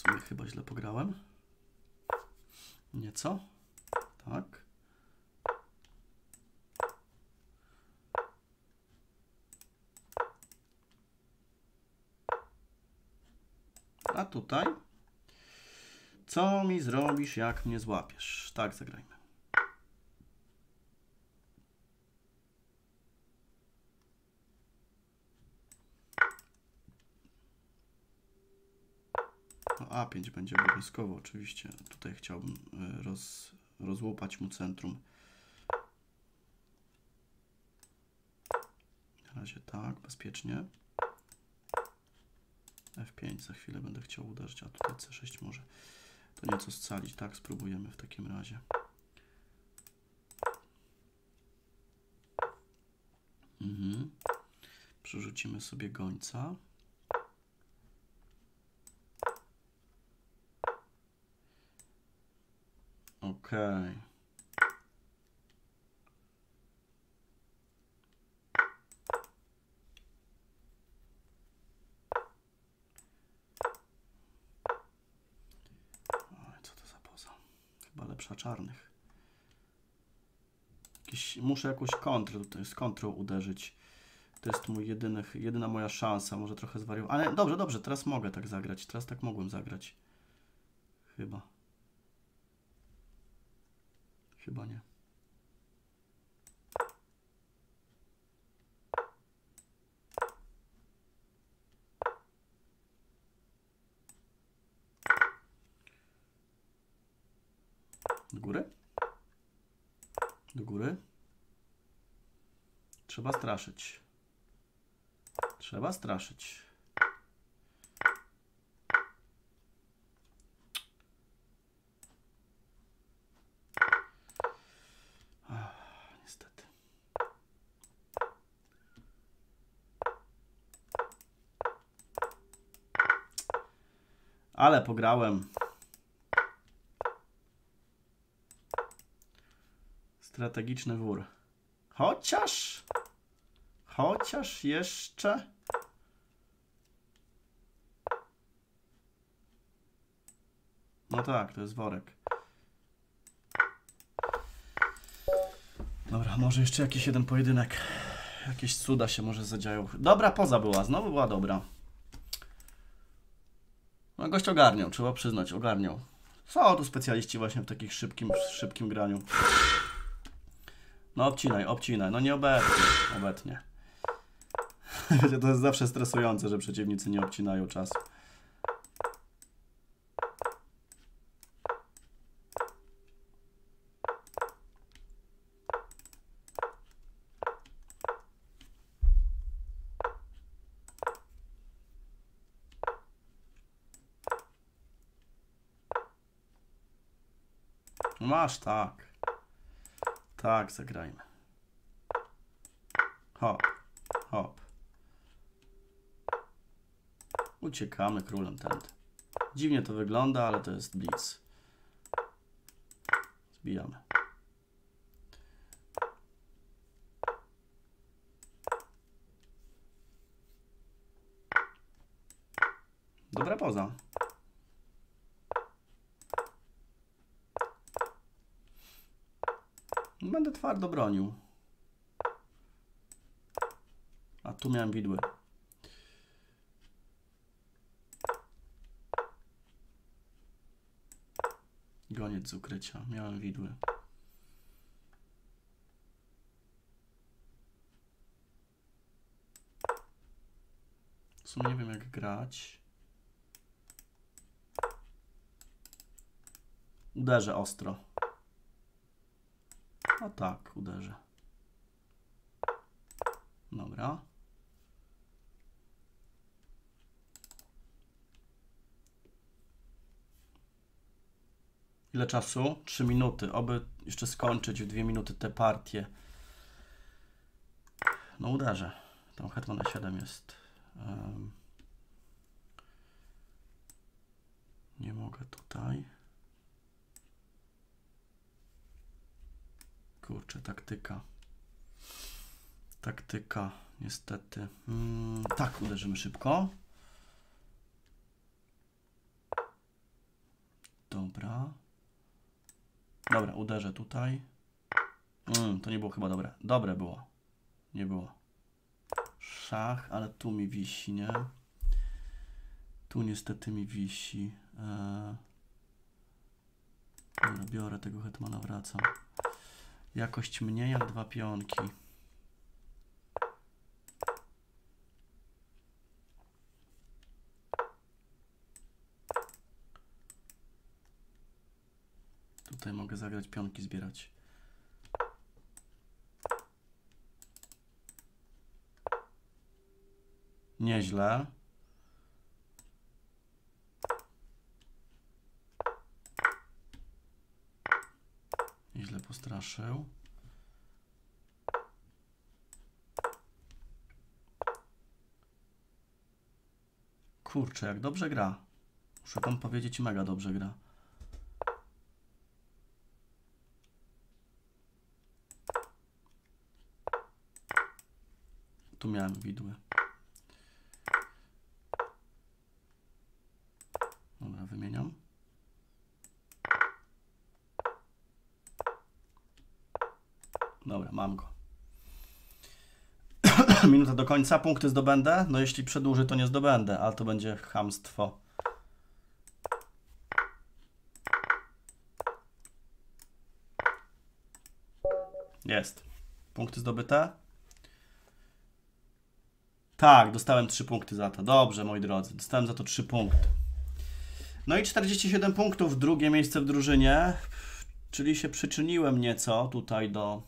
sumie pograłem. Nieco. Tak. A tutaj? Co mi zrobisz, jak mnie złapiesz? Tak, zagrajmy. A5 będzie obowiązkowo oczywiście. Tutaj chciałbym e, roz, rozłupać mu centrum. Na razie tak, bezpiecznie. F5 za chwilę będę chciał uderzyć, a tutaj C6 może to nieco scalić. Tak, spróbujemy w takim razie. Mhm. Przerzucimy sobie gońca. Okej. Chyba lepsza czarnych. Jakiś, muszę jakąś kontrę tutaj z kontrą uderzyć. To jest mój jedyny, jedyna moja szansa. Może trochę zwariuję. Ale dobrze, dobrze, teraz mogę tak zagrać. Teraz tak mogłem zagrać. Chyba. Chyba nie. Do góry? Do góry? Trzeba straszyć. Trzeba straszyć. Ale pograłem. Strategiczny wór. Chociaż... Chociaż jeszcze... No tak, to jest worek. Dobra, może jeszcze jakiś jeden pojedynek. Jakieś cuda się może zadziają. Dobra poza była, znowu była dobra. No gość ogarniał, trzeba przyznać, ogarniał. Są tu specjaliści właśnie w takim szybkim, szybkim graniu. No obcinaj, obcinaj. No nie obetnie, obetnie. To jest zawsze stresujące, że przeciwnicy nie obcinają czasu. Masz tak. Tak, zagrajmy. Hop, hop. Uciekamy królem tędy. Dziwnie to wygląda, ale to jest blitz. Zbijamy. Dobra poza. Będę twardo bronił. A tu miałem widły. Goniec z ukrycia. Miałem widły. W sumie nie wiem jak grać. Uderzę ostro. O tak, uderzę. Dobra. Ile czasu? 3 minuty. Oby jeszcze skończyć w 2 minuty tę partię. No uderzę. Tam hetman na 7 jest. Um, nie mogę tutaj. Kurczę, taktyka. Taktyka, niestety. Hmm, tak, uderzymy szybko. Dobra. Dobra, uderzę tutaj. Mm, to nie było chyba dobre. Dobre było. Nie było. Szach, ale tu mi wisi, nie? Tu niestety mi wisi. Eee... Dobra, biorę tego hetmana, wracam. Jakość mniej jak dwa pionki. Tutaj mogę zagrać pionki, zbierać. Nieźle. Postraszył. Kurczę, jak dobrze gra. Muszę wam powiedzieć, mega dobrze gra. Tu miałem widły. Dobra, wymieniam. Dobra, mam go. Minuta do końca, punkty zdobędę. No jeśli przedłuży, to nie zdobędę, ale to będzie hamstwo. Jest. Punkty zdobyte. Tak, dostałem 3 punkty za to. Dobrze, moi drodzy, dostałem za to 3 punkty. No i 47 punktów, drugie miejsce w drużynie, czyli się przyczyniłem nieco tutaj do,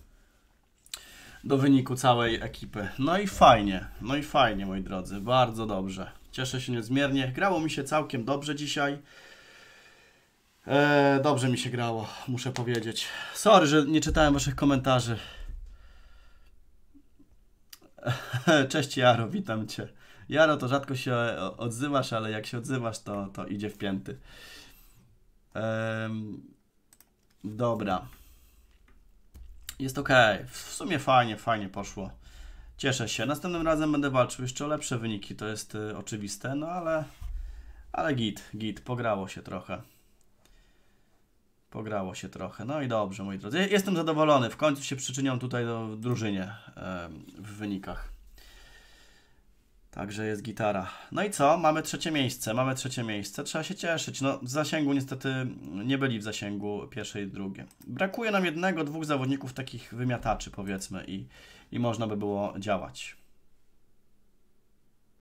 do wyniku całej ekipy. No i fajnie, no i fajnie, moi drodzy, bardzo dobrze. Cieszę się niezmiernie. Grało mi się całkiem dobrze dzisiaj. E, dobrze mi się grało, muszę powiedzieć. Sorry, że nie czytałem waszych komentarzy. Cześć Jaro, witam Cię. Jaro, to rzadko się odzywasz, ale jak się odzywasz, to, to idzie w pięty. Em, dobra. Jest ok. W sumie fajnie, fajnie poszło. Cieszę się. Następnym razem będę walczył jeszcze o lepsze wyniki, to jest y, oczywiste, no ale, ale git, git, pograło się trochę. Pograło się trochę. No i dobrze, moi drodzy. Jestem zadowolony. W końcu się przyczynią tutaj do drużynie em, w wynikach. Także jest gitara. No i co? Mamy trzecie miejsce. Mamy trzecie miejsce. Trzeba się cieszyć. No, w zasięgu niestety nie byli w zasięgu pierwsze i drugie. Brakuje nam jednego, dwóch zawodników takich wymiataczy, powiedzmy, i, i można by było działać.